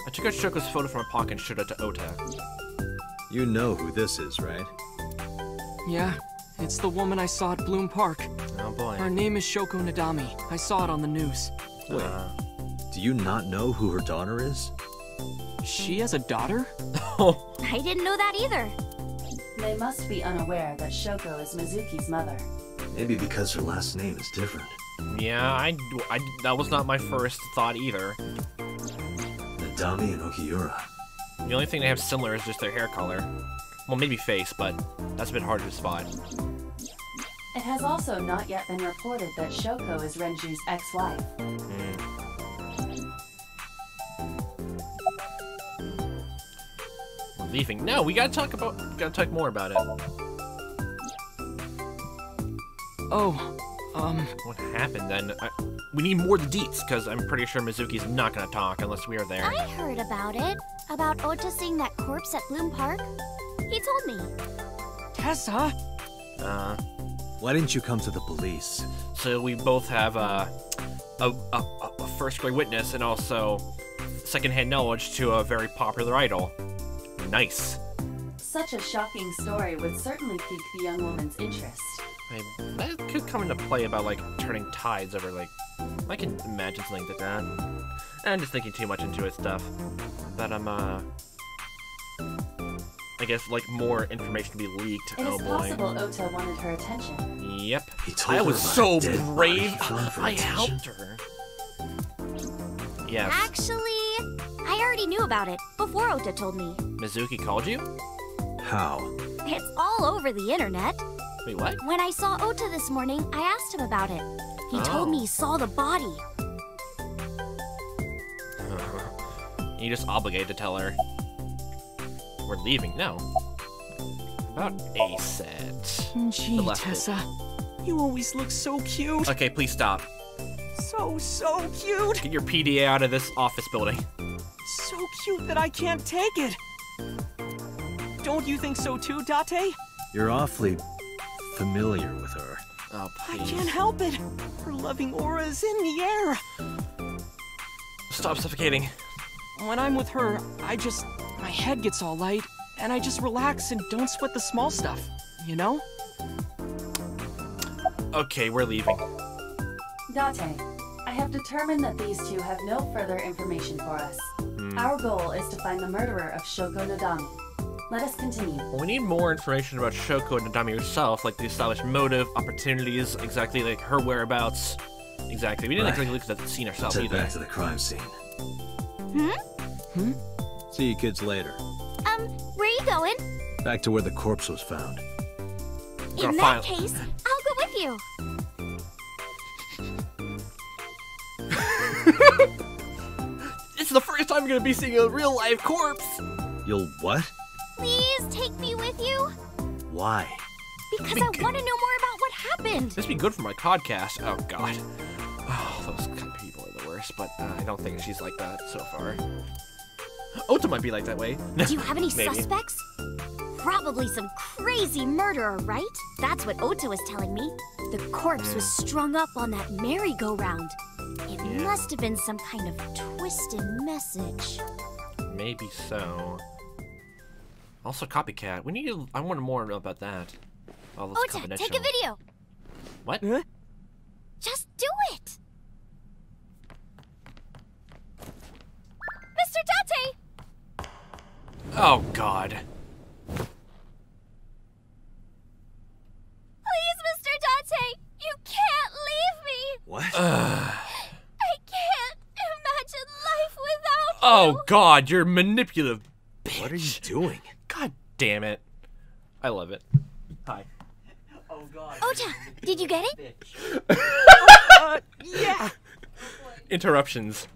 I took out Shoko's photo from her pocket and showed it to Ota. You know who this is, right? Yeah, it's the woman I saw at Bloom Park. Oh boy. Her name is Shoko Nadami. I saw it on the news. Wait, Uh, do you not know who her daughter is? She has a daughter? oh, I didn't know that either. They must be unaware that Shoko is Mizuki's mother. Maybe because her last name is different. yeah, I, I, that was not my first thought either. Nadami and Okiura. The only thing they have similar is just their hair color. Well, maybe face, but that's a bit harder to spot. It has also not yet been reported that Shoko is Renju's ex-wife. Leaving. No, we gotta talk about, gotta talk more about it. Oh, um, What happened then? I, we need more of the deets, because I'm pretty sure Mizuki's not gonna talk unless we are there. I heard about it. About Ota seeing that corpse at Bloom Park. He told me. Tesa? Uh, Why didn't you come to the police? so we both have uh, a, a, a first grade witness and also secondhand knowledge to a very popular idol. Nice. Such a shocking story would certainly pique the young woman's interest. I, that could come into play about like turning tides over like I can imagine something like that. I'm just thinking too much into it stuff. But I'm uh I guess like more information to be leaked. It is oh boy. possible Ota wanted her attention. Yep. He told I her was so a dead body brave. he I attention. helped her. Yes. Actually, I already knew about it before Ota told me. Mizuki called you? How? It's all over the internet. Wait, what? When I saw Ota this morning, I asked him about it. He Oh. told me he saw the body. You just obligated to tell her. We're leaving. No. About a set. Gee, left it. Tesa. You always look so cute. Okay, please stop. So, so cute. Get your PDA out of this office building. So cute that I can't take it. Don't you think so too, Date? You're awfully familiar with her. Oh, I can't help it. Her loving aura is in the air. Stop suffocating. When I'm with her, I just. My head gets all light, and I just relax and don't sweat the small stuff. You know? Okay, we're leaving. Date, I have determined that these two have no further information for us. Our goal is to find the murderer of Shoko Nadami. Let us continue. We need more information about Shoko Nadami herself, like the established motive, opportunities, exactly like her whereabouts. Exactly. We didn't Right. exactly look at the scene ourselves Head either. back to the crime scene. Hmm? Hmm? See you kids later. Um, where are you going? Back to where the corpse was found. In that find- case, I'll go with you. It's the first time I'm gonna be seeing a real live corpse. You'll what? Please take me with you. Why? Because I want to know more about what happened. This would be good for my podcast. Oh god. Oh, those kind of people are the worst, but uh, I don't think she's like that so far. Ota might be like that way. Do you have any suspects? Probably some crazy murderer, right? That's what Ota was telling me. The corpse was strung up on that merry-go-round. It Yeah. must have been some kind of twisted message. Maybe so. Also, copycat. We need. To, I want more about that. All those oh, Ota, take a video. What? Just do it. Mr. Date! Oh God. Please, Mr. Date! You can't leave me! What? I can't imagine life without Oh! God, you're manipulative. what are you doing? God damn it. I love it. Hi. Oh god. Ota, did you get it? Oh, yeah. Interruptions.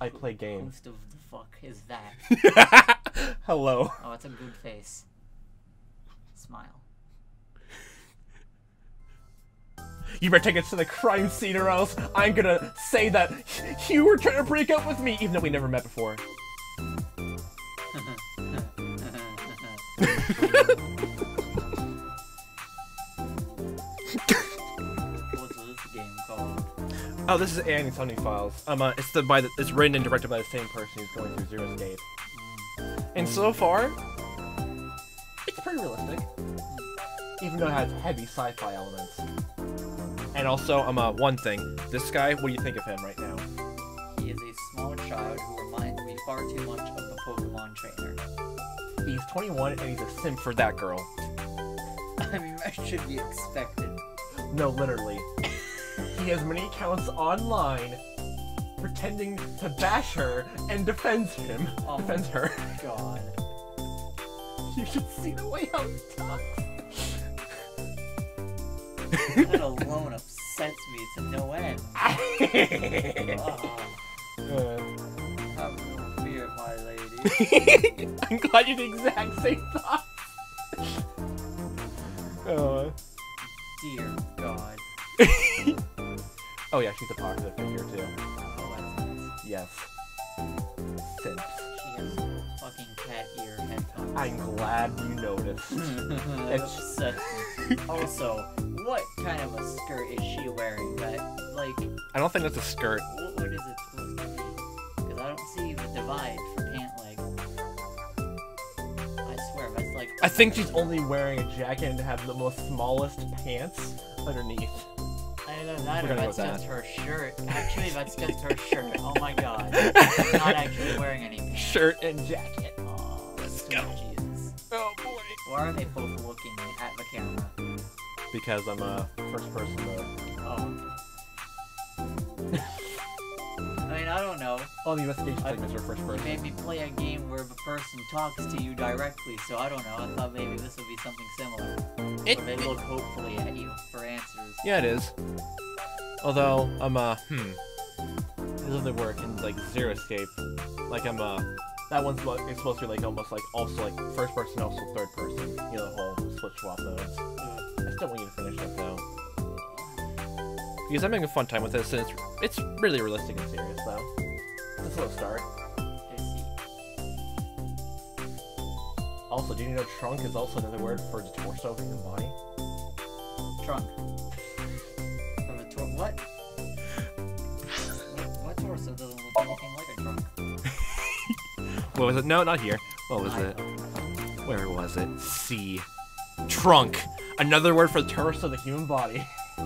I play games. Most of the fuck is that? Hello. Oh, it's a good face. Smile. You better take us to the crime scene or else I'm gonna say that you were trying to break up with me even though we never met before. What's this game called? Oh, this is Annie Tony Files. Um, uh, it's the by the, it's written and directed by the same person who's going through Zero Escape. And so far, it's pretty realistic, even though it has heavy sci-fi elements. And also, um, uh, one thing, this guy, what do you think of him right now? He is a small child who reminds me far too much of the Pokemon trainer. He's 21 and he's a simp for that girl. I mean, that should be expected. No, literally. he has many accounts online, pretending to bash her and defends him. Oh. Defends her. God. You should see the way how he talks. That alone upsets me to no end. Ah, Uh, no fear, my lady. I'm glad you the exact same thought. Uh, Dear God. oh yeah, she's a positive figure too. Oh, that's nice. Yes. Simps. She has fucking cat ear headphones. I'm glad you noticed. that upsets me. Also, what kind of a skirt is she wearing? That, like, I don't think that's a skirt. what, what is it supposed to be? Because I don't see the divide for pant leg. I swear, that's like. I think she's only wearing a jacket and have the most smallest pants underneath. Either that We're or that's just that. her shirt. Actually, that's just her shirt. Oh my god. She's not actually wearing any pants. Shirt and jacket. Oh, Let's go. Jesus. Oh boy. Why are they both looking at the camera? Because I'm a first person mode. Oh. I mean, I don't know. All the investigation I- segments are first You person. made me play a game where the person talks to you directly, so I don't know. I thought maybe this would be something similar. It- where they look hopefully at you for answers. Yeah, it is. Although, I'm, uh, hmm. This doesn't work in, like, Zero Escape. Like, I'm, uh, that one's what it's supposed to be, like, almost like, also, like, first person, also third person. You know, the whole switch swap modes. I still want you to finish it, though. Because I'm having a fun time with this, and it's, it's really realistic and serious, though. It's a slow start. Also, do you know trunk is also another word for the torso of the human body? Trunk. From a tor- what? what? Torso doesn't look anything like a trunk? What was it? No, not here. What was I it? Where was it? C. Trunk. Another word for the of the human body.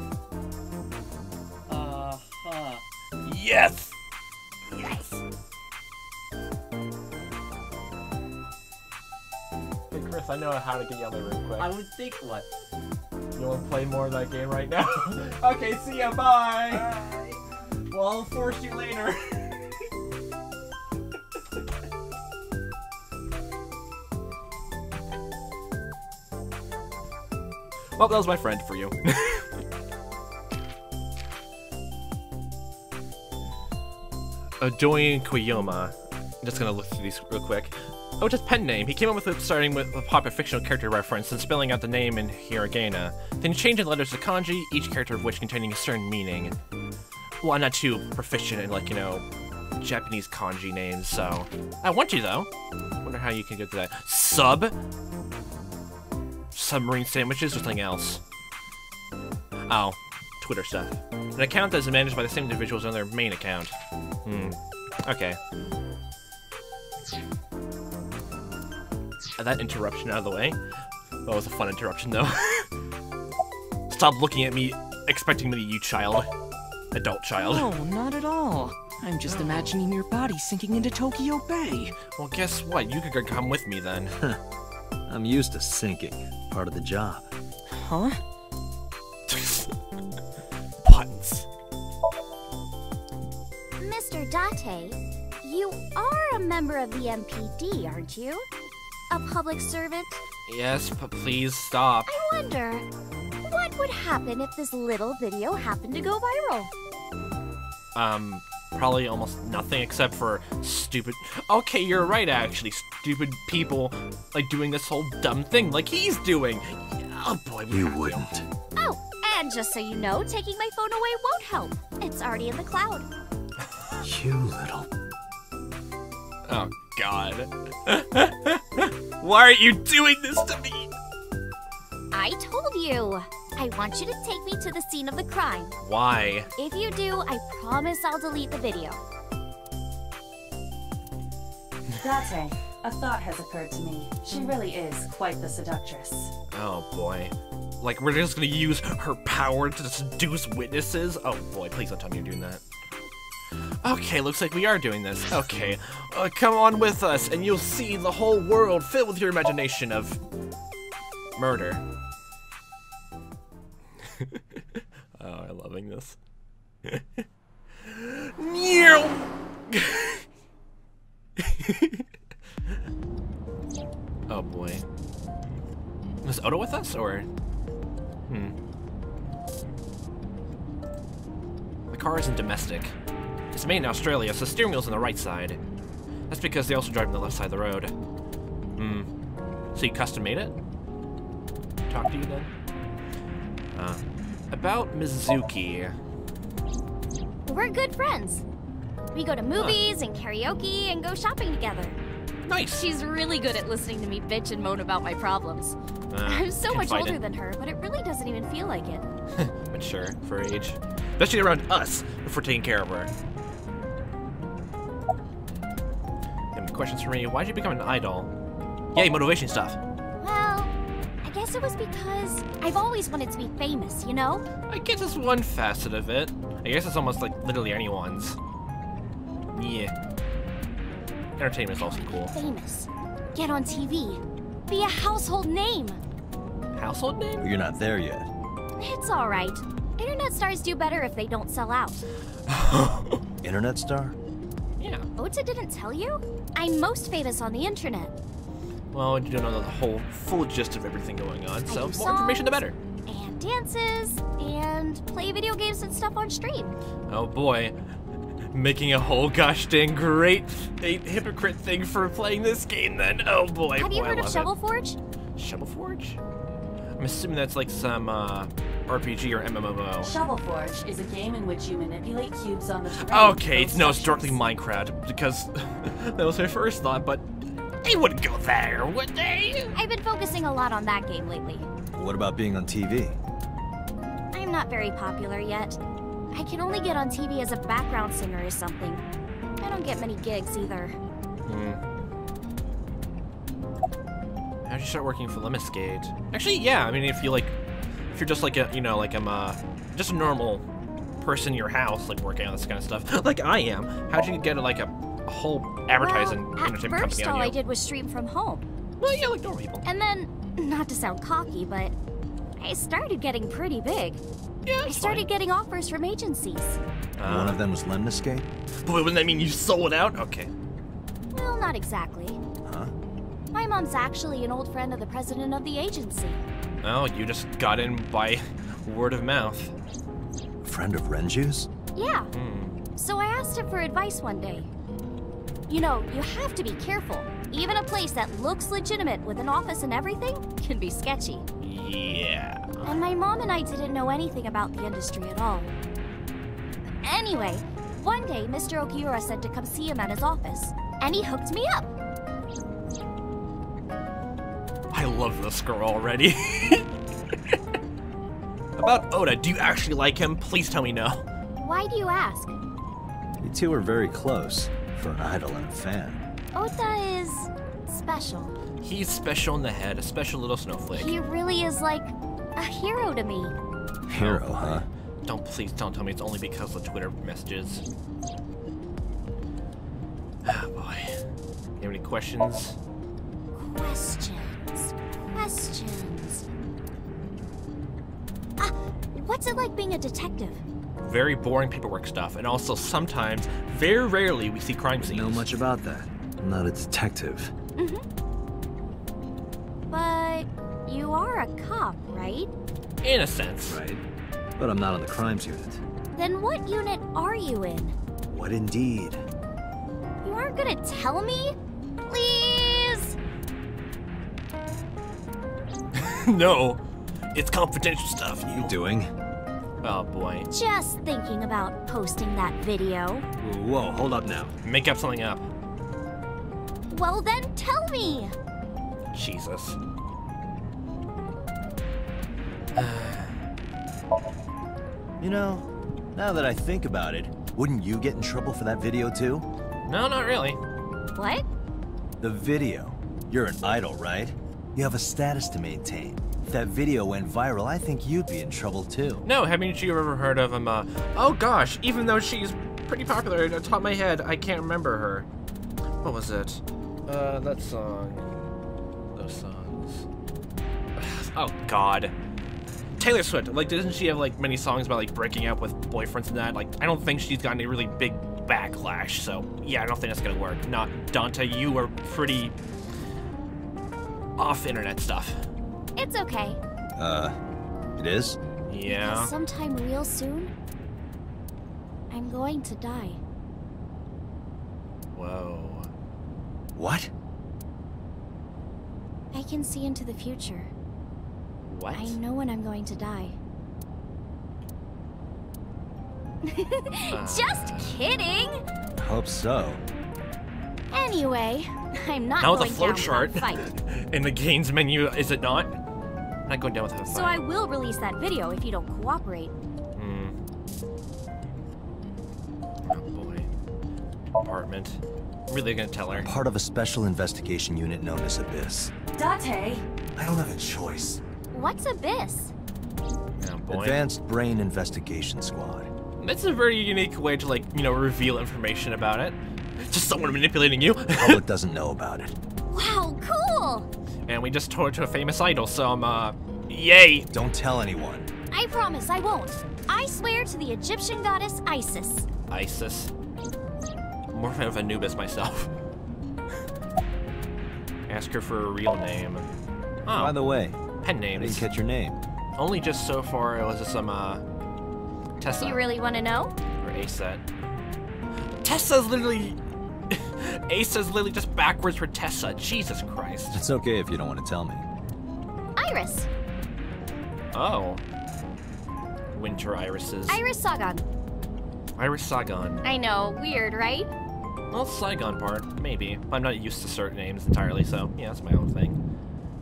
uh huh. Yes! Yes! Hey Chris, I know how to get yellow real quick. I would think what? You wanna play more of that game right now? okay, see ya, bye! Bye! Well, I'll force you later. well, that was my friend for you. Adoin Koyoma. I'm just gonna look through these real quick. Oh, just pen name. He came up with it starting with a popular fictional character reference and spelling out the name in hiragana. Then changing letters to kanji, each character of which containing a certain meaning. Well, I'm not too proficient in, like, you know, Japanese kanji names, so... I want you, though. Wonder how you can get to that. Sub? Submarine sandwiches or something else? Oh, Twitter stuff. An account that is managed by the same individuals on their main account. Hmm. Okay. That interruption out of the way. That was a fun interruption, though. Stop looking at me, expecting me to you, child. Adult child. No, not at all. I'm just imagining your body sinking into Tokyo Bay. Well, guess what? You could come with me then. I'm used to sinking. Part of the job. Huh? Buttons. Mr. Date, you are a member of the MPD, aren't you? A public servant? Yes, but please stop. I wonder, what would happen if this little video happened to go viral? Um, probably almost nothing except for stupid. Okay, you're right, actually. Stupid people, like, doing this whole dumb thing like he's doing. Oh boy, we You wouldn't. Oh, and just so you know, taking my phone away won't help. It's already in the cloud. You little. Oh god. Why are you doing this to me? I told you. I want you to take me to the scene of the crime. Why? If you do, I promise I'll delete the video. Date, a thought has occurred to me. She really is quite the seductress. Oh boy. Like, we're just gonna use her power to seduce witnesses? Oh boy, please don't tell me you're doing that. Okay, looks like we are doing this. Okay, uh, come on with us, and you'll see the whole world filled with your imagination of murder. Oh, I'm loving this. Oh boy. Is Ota with us, or? Hmm. The car isn't domestic. It's made in Australia, so the steering wheel's on the right side. That's because they also drive on the left side of the road. Hmm. So you custom made it? Talk to you then? Uh, about Mizuki. We're good friends. We go to movies and karaoke and go shopping together. Nice! She's really good at listening to me bitch and moan about my problems. Uh, I'm so much older than her, but it really doesn't even feel like it. Mature for age. Especially around us, if we're taking care of her. Any questions for me? Why'd you become an idol? Yay, motivation stuff. Well, I guess it was because I've always wanted to be famous, you know? I guess it's one facet of it. I guess it's almost like literally anyone's. Yeah. Entertainment's also cool. Famous. Get on TV. Be a household name. Household name? You're not there yet. It's alright. Internet stars do better if they don't sell out. Internet star? Yeah. Ota didn't tell you? I'm most famous on the internet. Well, you don't know the whole full gist of everything going on, so do more information the better. And dances. And play video games and stuff on stream. Oh boy. Making a whole gosh dang great hypocrite thing for playing this game then. Oh boy. Have you boy, heard I of Shovel it. Forge? Shovel Forge? I'm assuming that's like some uh, RPG or MMO. Shovel Forge is a game in which you manipulate cubes on the terrain. Okay, it's no, it's directly. Minecraft because that was my first thought, but they wouldn't go there, would they? I've been focusing a lot on that game lately. What about being on TV? I'm not very popular yet. I can only get on TV as a background singer or something. I don't get many gigs either. Hmm. How'd you start working for Lemniscate? Actually, yeah. I mean, if you like, if you're just like a, you know, like I'm uh, just a normal person in your house, like working on this kind of stuff, like I am. How'd you get like a, a whole advertising well, at entertainment first company on all you? I did was stream from home. Well, yeah, like normal people. And then, not to sound cocky, but I started getting pretty big. Yeah, I it's started fine. getting offers from agencies. One of them was Lemniscate? Boy, wouldn't that mean you sold out? Okay. Well, not exactly. Huh? My mom's actually an old friend of the president of the agency. Oh, you just got in by word of mouth. Friend of Renju's? Yeah. Hmm. So I asked him for advice one day. You know, you have to be careful. Even a place that looks legitimate with an office and everything can be sketchy. Yeah. And my mom and I didn't know anything about the industry at all. Anyway, one day Mr. Okiura said to come see him at his office, and he hooked me up. I love this girl already. About Ota, do you actually like him? Please tell me no. Why do you ask? You two are very close for an idol and a fan. Ota is special. He's special in the head, a special little snowflake. He really is like a hero to me. Hero, huh? Don't please don't tell me it's only because of Twitter messages. Ah boy. You have any questions? Questions. Questions. Ah, what's it like being a detective? Very boring paperwork stuff, and also sometimes, very rarely, we see crime scenes. Know much about that. I'm not a detective. Mhm. But you are a cop, right? In a sense. Right. But I'm not on the crimes unit. Then what unit are you in? What indeed? You aren't gonna tell me? Please? no, it's confidential stuff. You doing? Oh boy. Just thinking about posting that video. Whoa, hold up now. Make up something up. Well, then tell me! Jesus. You know, now that I think about it, wouldn't you get in trouble for that video too? No, not really. What? The video. You're an idol, right? You have a status to maintain. If that video went viral, I think you'd be in trouble too. No, haven't you ever heard of him? Uh, oh gosh, even though she's pretty popular, at the top of my head, I can't remember her. What was it? Uh, that song. Those songs. Oh god. Taylor Swift. Like, doesn't she have like many songs about like breaking up with boyfriends and that? Like, I don't think she's gotten a really big backlash. So yeah, I don't think that's gonna work. Not Date. You are pretty off internet stuff. It's okay. Uh, it is? Yeah. Because sometime real soon, I'm going to die. Whoa. What? I can see into the future. What? I know when I'm going to die. Just kidding! Hope so. Anyway, I'm not Now with going a flowchart without in the games menu, is it not? I'm not going down with a fight. So I will release that video if you don't cooperate. Hmm. Oh boy. Apartment. Really gonna tell her? Part of a special investigation unit known as Abyss. Date, I don't have a choice. What's Abyss? Oh boy. Advanced Brain Investigation Squad. That's a very unique way to like, you know, reveal information about it. Just someone manipulating you. the Public doesn't know about it. Wow, cool! and we just tore to a famous idol, so I'm uh yay. Don't tell anyone. I promise I won't. I swear to the Egyptian goddess Isis. ISIS. More fan of Anubis myself. Ask her for a real name. Oh, By the way, pen I didn't catch your name. Only just so far it was just some uh Tesa You really want to know? or Aset. Tesa's literally Aset's literally just backwards for Tesa. Jesus Christ. It's okay if you don't want to tell me. Iris. Oh. Winter irises. Iris Sagan. Iris Sagan. I know, weird, right? Well, Saigon part, maybe. I'm not used to certain names entirely, so yeah, that's my own thing.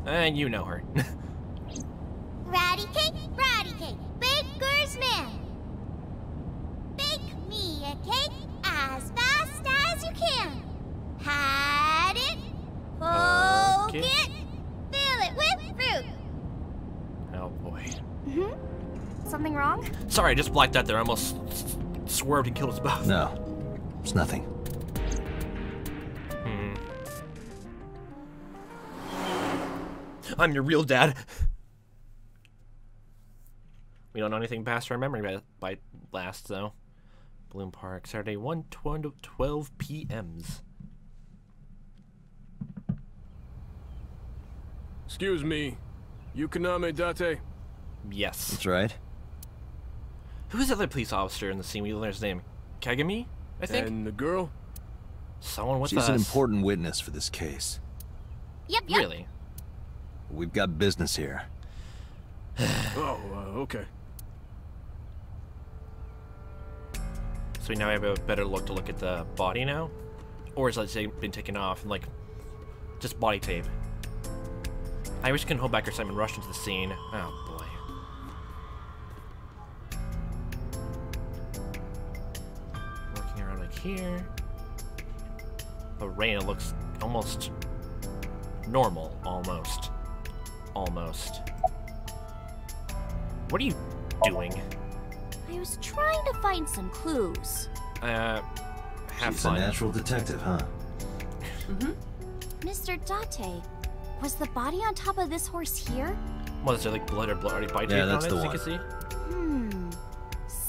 And you know her. Ratty cake, ratty cake, baker's man. Bake me a cake as fast as you can. Pat it, poke Okay. it, fill it with fruit. oh boy. Mm-hmm. Something wrong? Sorry, I just blacked out there. I almost swerved and killed us both. No, it's nothing. Hmm. I'm your real dad. We don't know anything past our memory by, by last, though. Bloom Park, Saturday, 1 12 p.m.s. Excuse me. Yukaname Date? Yes. That's right. Who's the other police officer in the scene? We learned his name. Kagami, I think? And the girl? Someone with She's us. an important witness for this case. Yep, yep. Really? We've got business here. oh, uh, okay. So we now have a better look to look at the body now? Or has it been taken off and, like, just body tape? I wish I could hold back or Simon rushed into the scene. Oh, here. The rain looks almost normal. Almost. Almost. What are you doing? I was trying to find some clues. Uh, have She's fun. a natural detective, huh? mm-hmm. Mr. Date, was the body on top of this horse here? What is there like blood or bloody bite Yeah, tape that's on it, the as one. you can see? Hmm.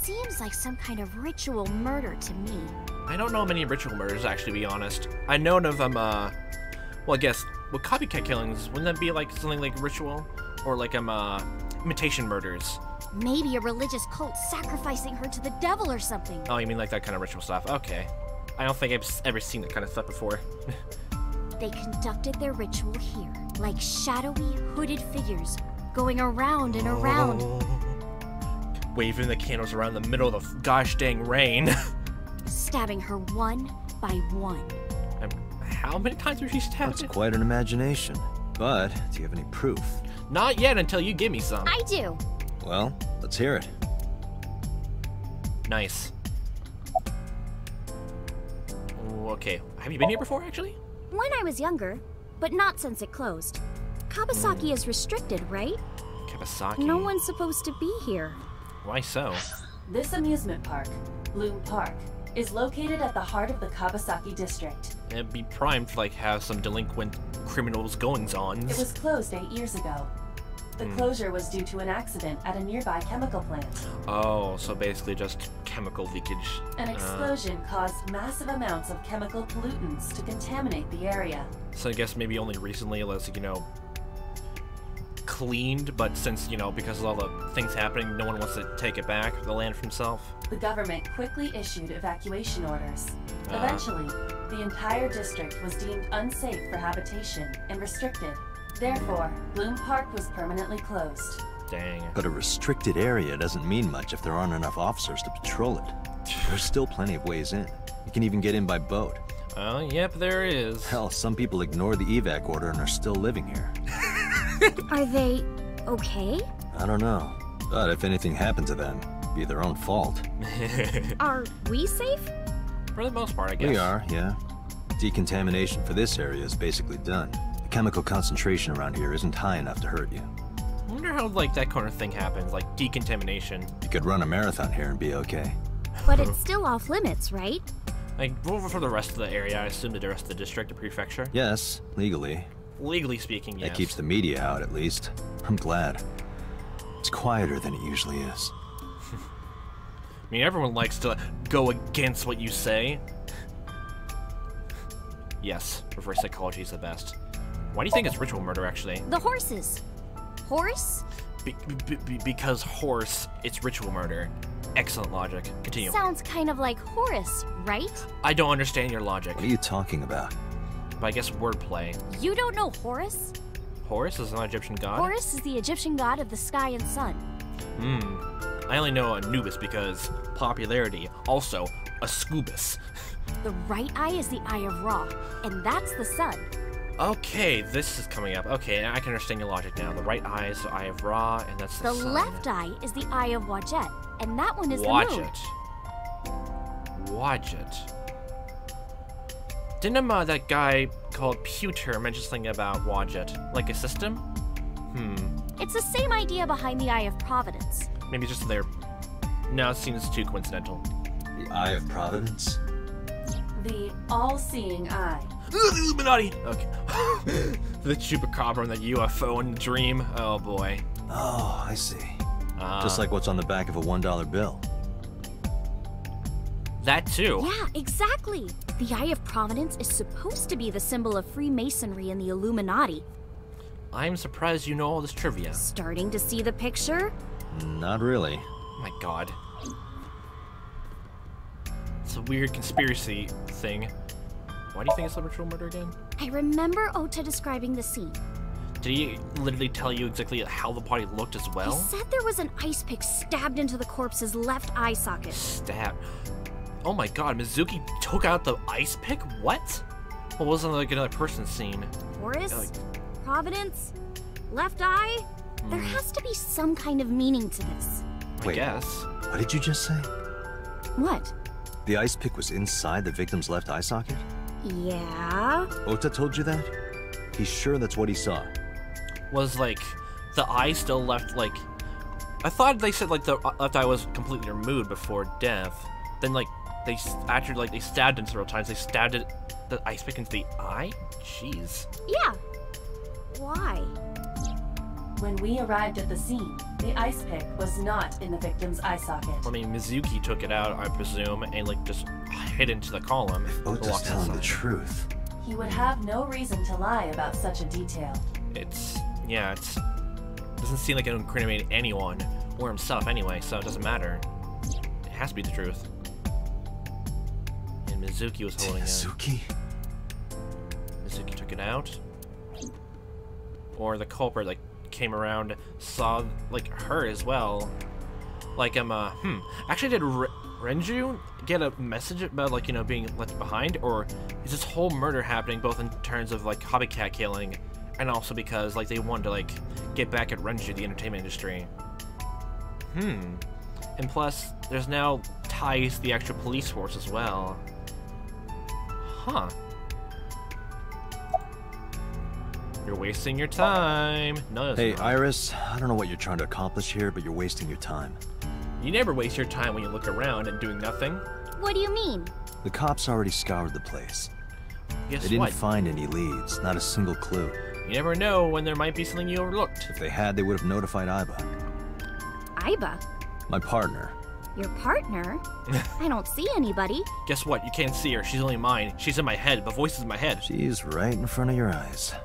Seems like some kind of ritual murder to me. I don't know many ritual murders, actually, to be honest. I know none of them, uh... Well, I guess, with copycat killings, wouldn't that be like something like ritual? Or like, um, uh, imitation murders? Maybe a religious cult sacrificing her to the devil or something. Oh, you mean like that kind of ritual stuff? Okay. I don't think I've ever seen that kind of stuff before. They conducted their ritual here, like shadowy, hooded figures, going around and around. Waving the candles around the middle of the gosh dang rain. stabbing her one by one. How many times was she stabbed? That's quite an imagination. But, do you have any proof? Not yet until you give me some. I do. Well, let's hear it. Nice. Ooh, Okay, have you been here before, actually? When I was younger, but not since it closed. Kawasaki is restricted, right? Kawasaki? No one's supposed to be here. Why so? This amusement park, Bloom Park, is located at the heart of the Kawasaki district. It'd be primed to like have some delinquent criminals goings on. It was closed eight years ago. The Hmm. closure was due to an accident at a nearby chemical plant. Oh, so basically just chemical leakage. An Uh, explosion caused massive amounts of chemical pollutants to contaminate the area. so I guess maybe only recently was, you know, cleaned, but since, you know, because of all the things happening, no one wants to take it back, the land for himself. The government quickly issued evacuation orders. Ah. Eventually, the entire district was deemed unsafe for habitation and restricted. Therefore, Bloom Park was permanently closed. Dang. But a restricted area doesn't mean much if there aren't enough officers to patrol it. There's still plenty of ways in. You can even get in by boat. Oh, yep, there is. Hell, some people ignore the evac order and are still living here. Are they okay? I don't know. But if anything happened to them, it'd be their own fault. Are we safe? For the most part, I guess. We are, yeah. Decontamination for this area is basically done. The chemical concentration around here isn't high enough to hurt you. I wonder how, like, that kind of thing happens, like decontamination. You could run a marathon here and be okay. But it's still off limits, right? Like, over for the rest of the area, I assume the rest of the district, the prefecture. Yes, legally. Legally speaking, yes. That keeps the media out, at least. I'm glad. It's quieter than it usually is. I mean, everyone likes to go against what you say. Yes, reverse psychology is the best. Why do you think it's ritual murder, actually? The horses. Horse? Be be be because horse, it's ritual murder. Excellent logic. Continue. Sounds kind of like Horus, right? I don't understand your logic, What are you talking about? but I guess wordplay. You don't know Horus? Horus is an Egyptian god? Horus is the Egyptian god of the sky and sun. Hmm. I only know Anubis because popularity. Also, Ascubus. The right eye is the eye of Ra, and that's the sun. Okay, this is coming up. Okay, I can understand your logic now. The right eye is the eye of Ra, and that's the, The sun. left eye is the eye of Wadjet, and that one is Watch the moon. it. Watch it. Didn't um, uh, that guy called Pewter mention something about Wadjet? Like a system? Hmm. It's the same idea behind the eye of Providence. Maybe just their... No, it seems too coincidental. The Eye of Providence? The all-seeing eye. Ugh, the Illuminati! Okay. the chupacabra and the UFO in the dream. Oh boy. Oh, I see. Uh, Just like what's on the back of a $1 bill. that too. Yeah, exactly. The Eye of Providence is supposed to be the symbol of Freemasonry and the Illuminati. I'm surprised you know all this trivia. Starting to see the picture? Not really. Oh my god. It's a weird conspiracy thing. Why do you think it's a ritual murder again? I remember Ota describing the scene. Did he literally tell you exactly how the body looked as well? He said there was an ice pick stabbed into the corpse's left eye socket. Stab. Oh my god, Mizuki took out the ice pick? What? Well, wasn't like another person scene? Forest? Providence? Left eye? There hmm. has to be some kind of meaning to this. I guess. What did you just say? What? The ice pick was inside the victim's left eye socket? Yeah? Ota told you that? He's sure that's what he saw. Was like the eye still left like I thought they said like the uh, left eye was completely removed before death. Then like they actually like they stabbed him several times. They stabbed it the ice pick into the eye? Jeez. Yeah. Why? When we arrived at the scene, the ice pick was not in the victim's eye socket. I mean Mizuki took it out, I presume, and like just hid into the column. Ota's walked telling the truth. He would have no reason to lie about such a detail. It's yeah, it's doesn't seem like it would incriminate anyone or himself anyway, so it doesn't matter. It has to be the truth. And Mizuki was holding it. Mizuki? Mizuki took it out. Or the culprit like came around, saw like her as well. Like I'm, uh hmm. Actually did Re- Renju get a message about like, you know, being left behind? Or is this whole murder happening both in terms of like copycat killing and also because like they wanted to like get back at Renju, the entertainment industry? Hmm. And plus, there's now ties to the actual police force as well. Huh. You're wasting your time. No, Hey, not. Iris, I don't know what you're trying to accomplish here, but you're wasting your time. You never waste your time when you look around and doing nothing. What do you mean? The cops already scoured the place. Guess They didn't what? find any leads, not a single clue. you never know when there might be something you overlooked. If they had, they would have notified Iba. Aiba? My partner. Your partner? I don't see anybody. Guess what? You can't see her. She's only mine. She's in my head. The voice is in my head. She's right in front of your eyes.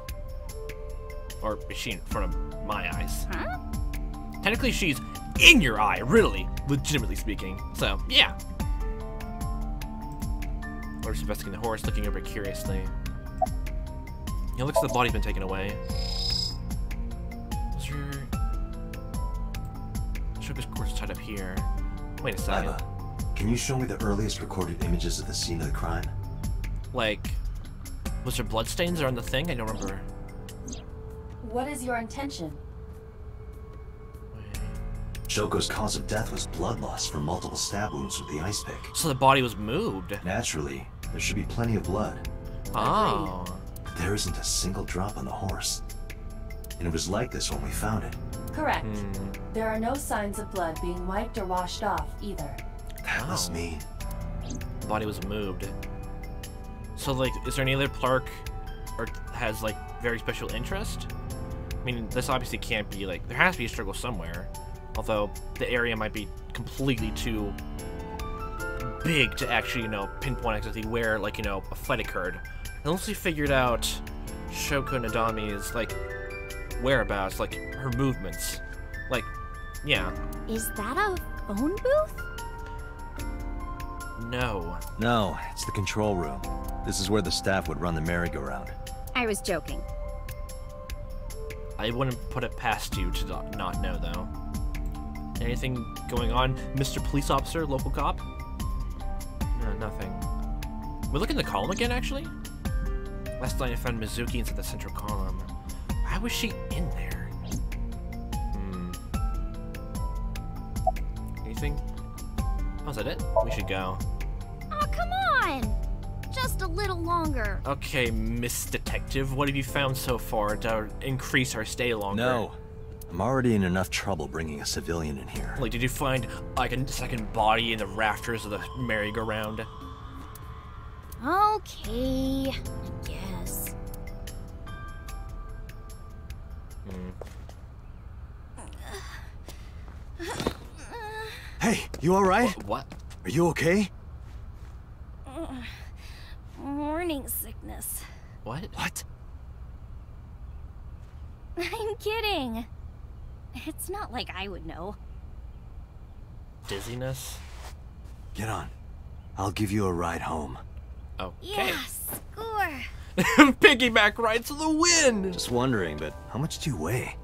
Or is she in front of my eyes? Huh? Technically, she's in your eye, really, legitimately speaking. So, yeah. Laura's investigating the horse, looking over curiously. It looks like the body's been taken away. Is your... Sugar's course tied up here. Wait a second. Aiba, can you show me the earliest recorded images of the scene of the crime? Like, was there bloodstains on the thing? I don't remember. What is your intention? Shoko's cause of death was blood loss from multiple stab wounds with the ice pick. So the body was moved. Naturally, there should be plenty of blood. Oh. There isn't a single drop on the horse. And it was like this when we found it. Correct. Hmm. There are no signs of blood being wiped or washed off either. That must Wow. mean The body was moved. So, like, is there any other Plark or has, like, very special interest? I mean, this obviously can't be, like, there has to be a struggle somewhere. Although, the area might be completely too big to actually, you know, pinpoint exactly where, like, you know, a fight occurred. Unless we figured out Shoko Nadami's, like, whereabouts, like, her movements. Like, yeah. Is that a phone booth? No. No, it's the control room. This is where the staff would run the merry-go-round. I was joking. I wouldn't put it past you to not- know, though. Anything going on, Mr. Police Officer, local cop? No, nothing. We look in the column again, actually? Last night I found Mizuki inside the central column. Why was she in there? Hmm. Anything? Oh, is that it? We should go. A little longer. Okay, Miss Detective, what have you found so far to increase our stay longer? No. I'm already in enough trouble bringing a civilian in here. Like, did you find like a second body in the rafters of the merry-go-round? Okay, I guess. Hey, you alright? What? Are you okay? Morning sickness. What? What? I'm kidding. It's not like I would know. Dizziness? Get on. I'll give you a ride home. Okay. Yeah, score. Piggyback ride to the win! Just wondering, but how much do you weigh?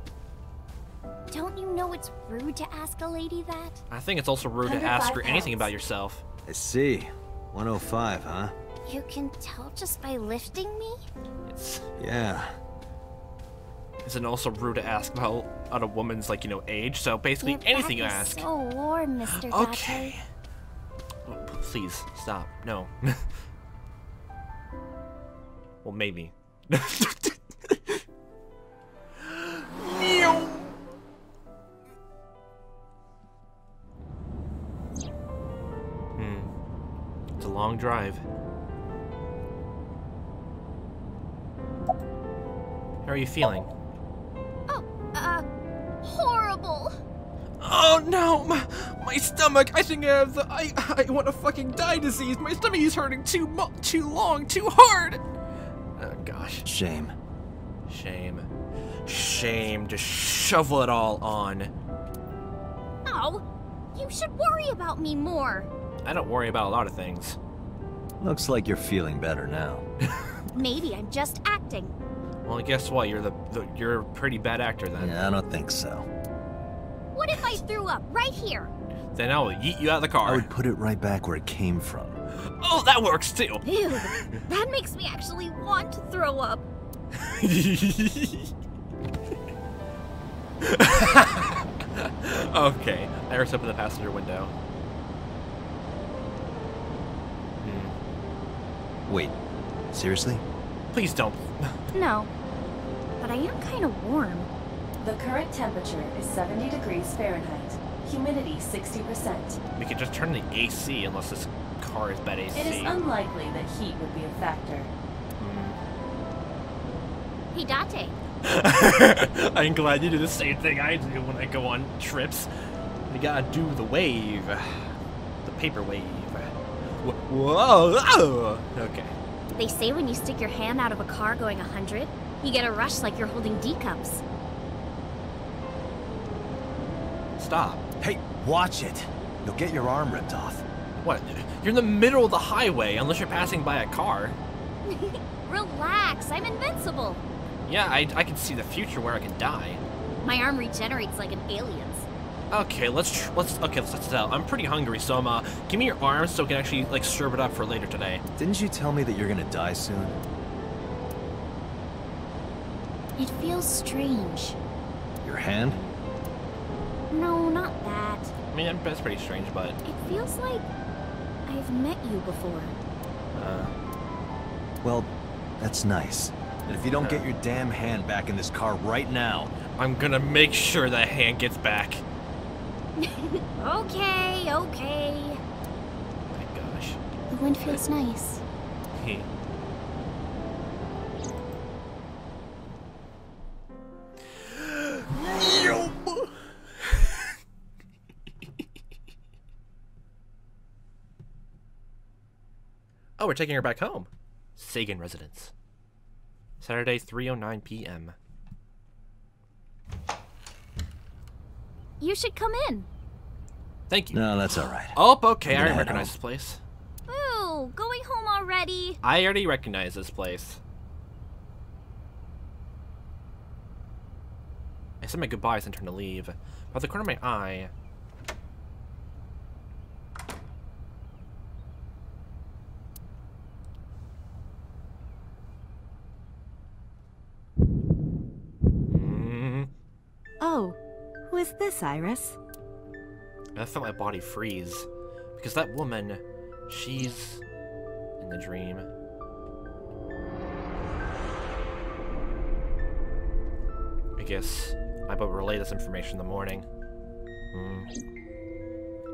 Don't you know it's rude to ask a lady that? I think it's also rude to ask her 105 anything about yourself. I see. 105, huh? You can tell just by lifting me? It's Yeah. isn't also rude to ask about about a woman's like you know age. So basically Your anything you back is ask. so warm, Mr. Okay. Oh, please stop. No. well, maybe. hmm. It's a long drive. How are you feeling? Oh, uh, horrible. Oh no, my, my stomach! I think I have the I I want a fucking die disease. My stomach is hurting too mu- too long, too hard. Oh gosh, Shame. shame, shame. Just shovel it all on. Oh, you should worry about me more. I don't worry about a lot of things. Looks like you're feeling better now. Maybe I'm just acting. Well, guess what? You're the, the you're a pretty bad actor then. Yeah, I don't think so. What if I threw up right here? Then I'll yeet you out of the car. I would put it right back where it came from. Oh, that works too. Ew, that makes me actually want to throw up. okay, there's up in the passenger window. Hmm. Wait, seriously? Please don't. No, but I am kind of warm. The current temperature is 70 degrees Fahrenheit. Humidity 60%. We could just turn the AC unless this car is bad AC. It is unlikely that heat would be a factor. Hmm. Hey, Date. I'm glad you do the same thing I do when I go on trips. You gotta do the wave. The paper wave. Wh- Whoa! oh, Okay. They say when you stick your hand out of a car going 100, you get a rush like you're holding D cups. Stop. Hey, watch it. You'll get your arm ripped off. What? You're in the middle of the highway unless you're passing by a car. Relax, I'm invincible. Yeah, I, I can see the future where I can die. My arm regenerates like an alien's. Okay, let's tr- let's okay let's test it out. I'm pretty hungry, so um, uh, give me your arm so I can actually like serve it up for later today. Didn't you tell me that you're gonna die soon? It feels strange. Your hand? No, not that. I mean, that's pretty strange, but It feels like I've met you before. uh, Well, that's nice. And if you don't get your damn hand back in this car right now, I'm gonna make sure that hand gets back. Okay, okay. My gosh. The wind feels nice. Oh, we're taking her back home. Sagan residence. Saturday, 3:09 p.m. You should come in. Thank you. no, that's all right. Oh, okay. I'm I recognize home. this place. Ooh, going home already. I already recognize this place. I said my goodbyes and turned to leave. By the corner of my eye. Mm, Oh, who is this, Iris? I felt my body freeze. Because that woman, she's in the dream. I guess I will relay this information in the morning. Hmm.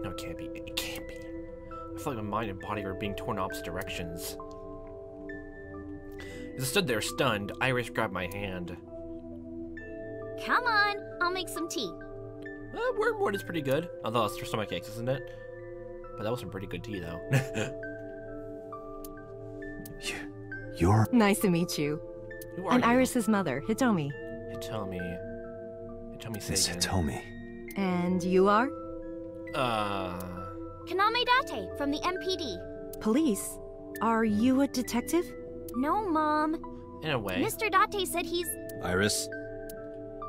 No, it can't be. It can't be. I feel like my mind and body are being torn in opposite directions. As I stood there stunned, Iris grabbed my hand. Come on, I'll make some tea. Uh, wormwood is pretty good. Although it's for stomach aches, isn't it? But that was some pretty good tea, though. You're... Nice to meet you. Who are I'm you? Iris's mother, Hitomi. Hitomi. Hitomi Miss Sagan. Hitomi. And you are? Uh... Kaname Date from the MPD. Police? Are you a detective? No, Mom. In a way. Mr. Date said he's. Iris?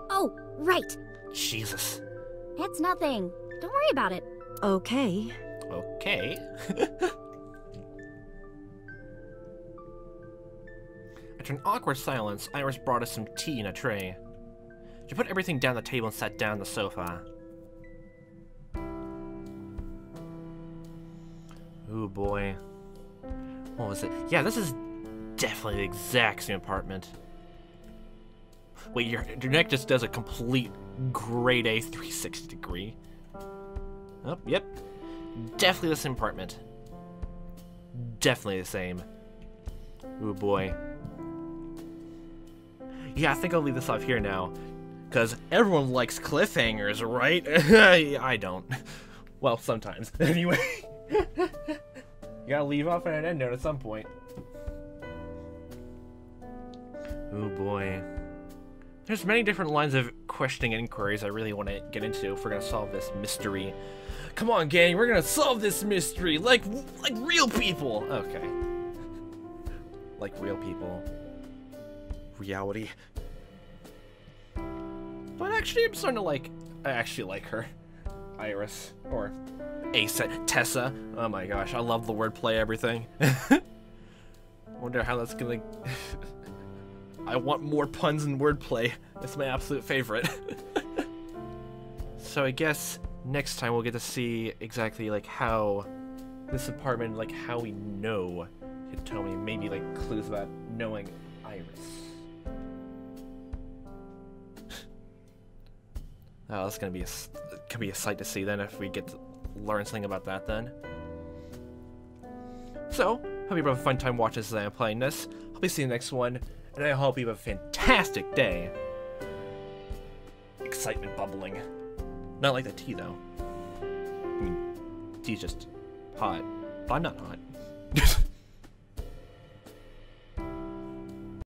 Oh, right. Jesus. It's nothing. Don't worry about it. Okay. Okay. After an awkward silence, Iris brought us some tea in a tray. She put everything down the table and sat down on the sofa. Ooh boy. What was it? Yeah, this is definitely the exact same apartment. Wait, your, your neck just does a complete grade A 360 degree. Oh, yep. Definitely the same apartment. Definitely the same. Ooh boy. Yeah, I think I'll leave this off here now. Because everyone likes cliffhangers, right? I don't. Well, sometimes. Anyway. you gotta leave off on an end note at some point. Oh boy. There's many different lines of questioning and inquiries I really want to get into if we're gonna solve this mystery. Come on, gang, we're gonna solve this mystery like like real people. Okay. Like real people. Reality. But actually, I'm starting to like. I actually like her, Iris or Aset Tesa. Oh my gosh, I love the wordplay. Everything. Wonder how that's gonna. I want more puns and wordplay. It's my absolute favorite. so I guess next time we'll get to see exactly like how this apartment, like how we know Hitomi, maybe like clues about knowing Iris. Oh, that's gonna be a could be a sight to see then if we get to learn something about that then. So, hope you have a fun time watching this as I'm playing this. I'll be seeing you next one, and I hope you have a fantastic day. Excitement bubbling. Not like the tea though. I mean, tea's just hot, but I'm not hot.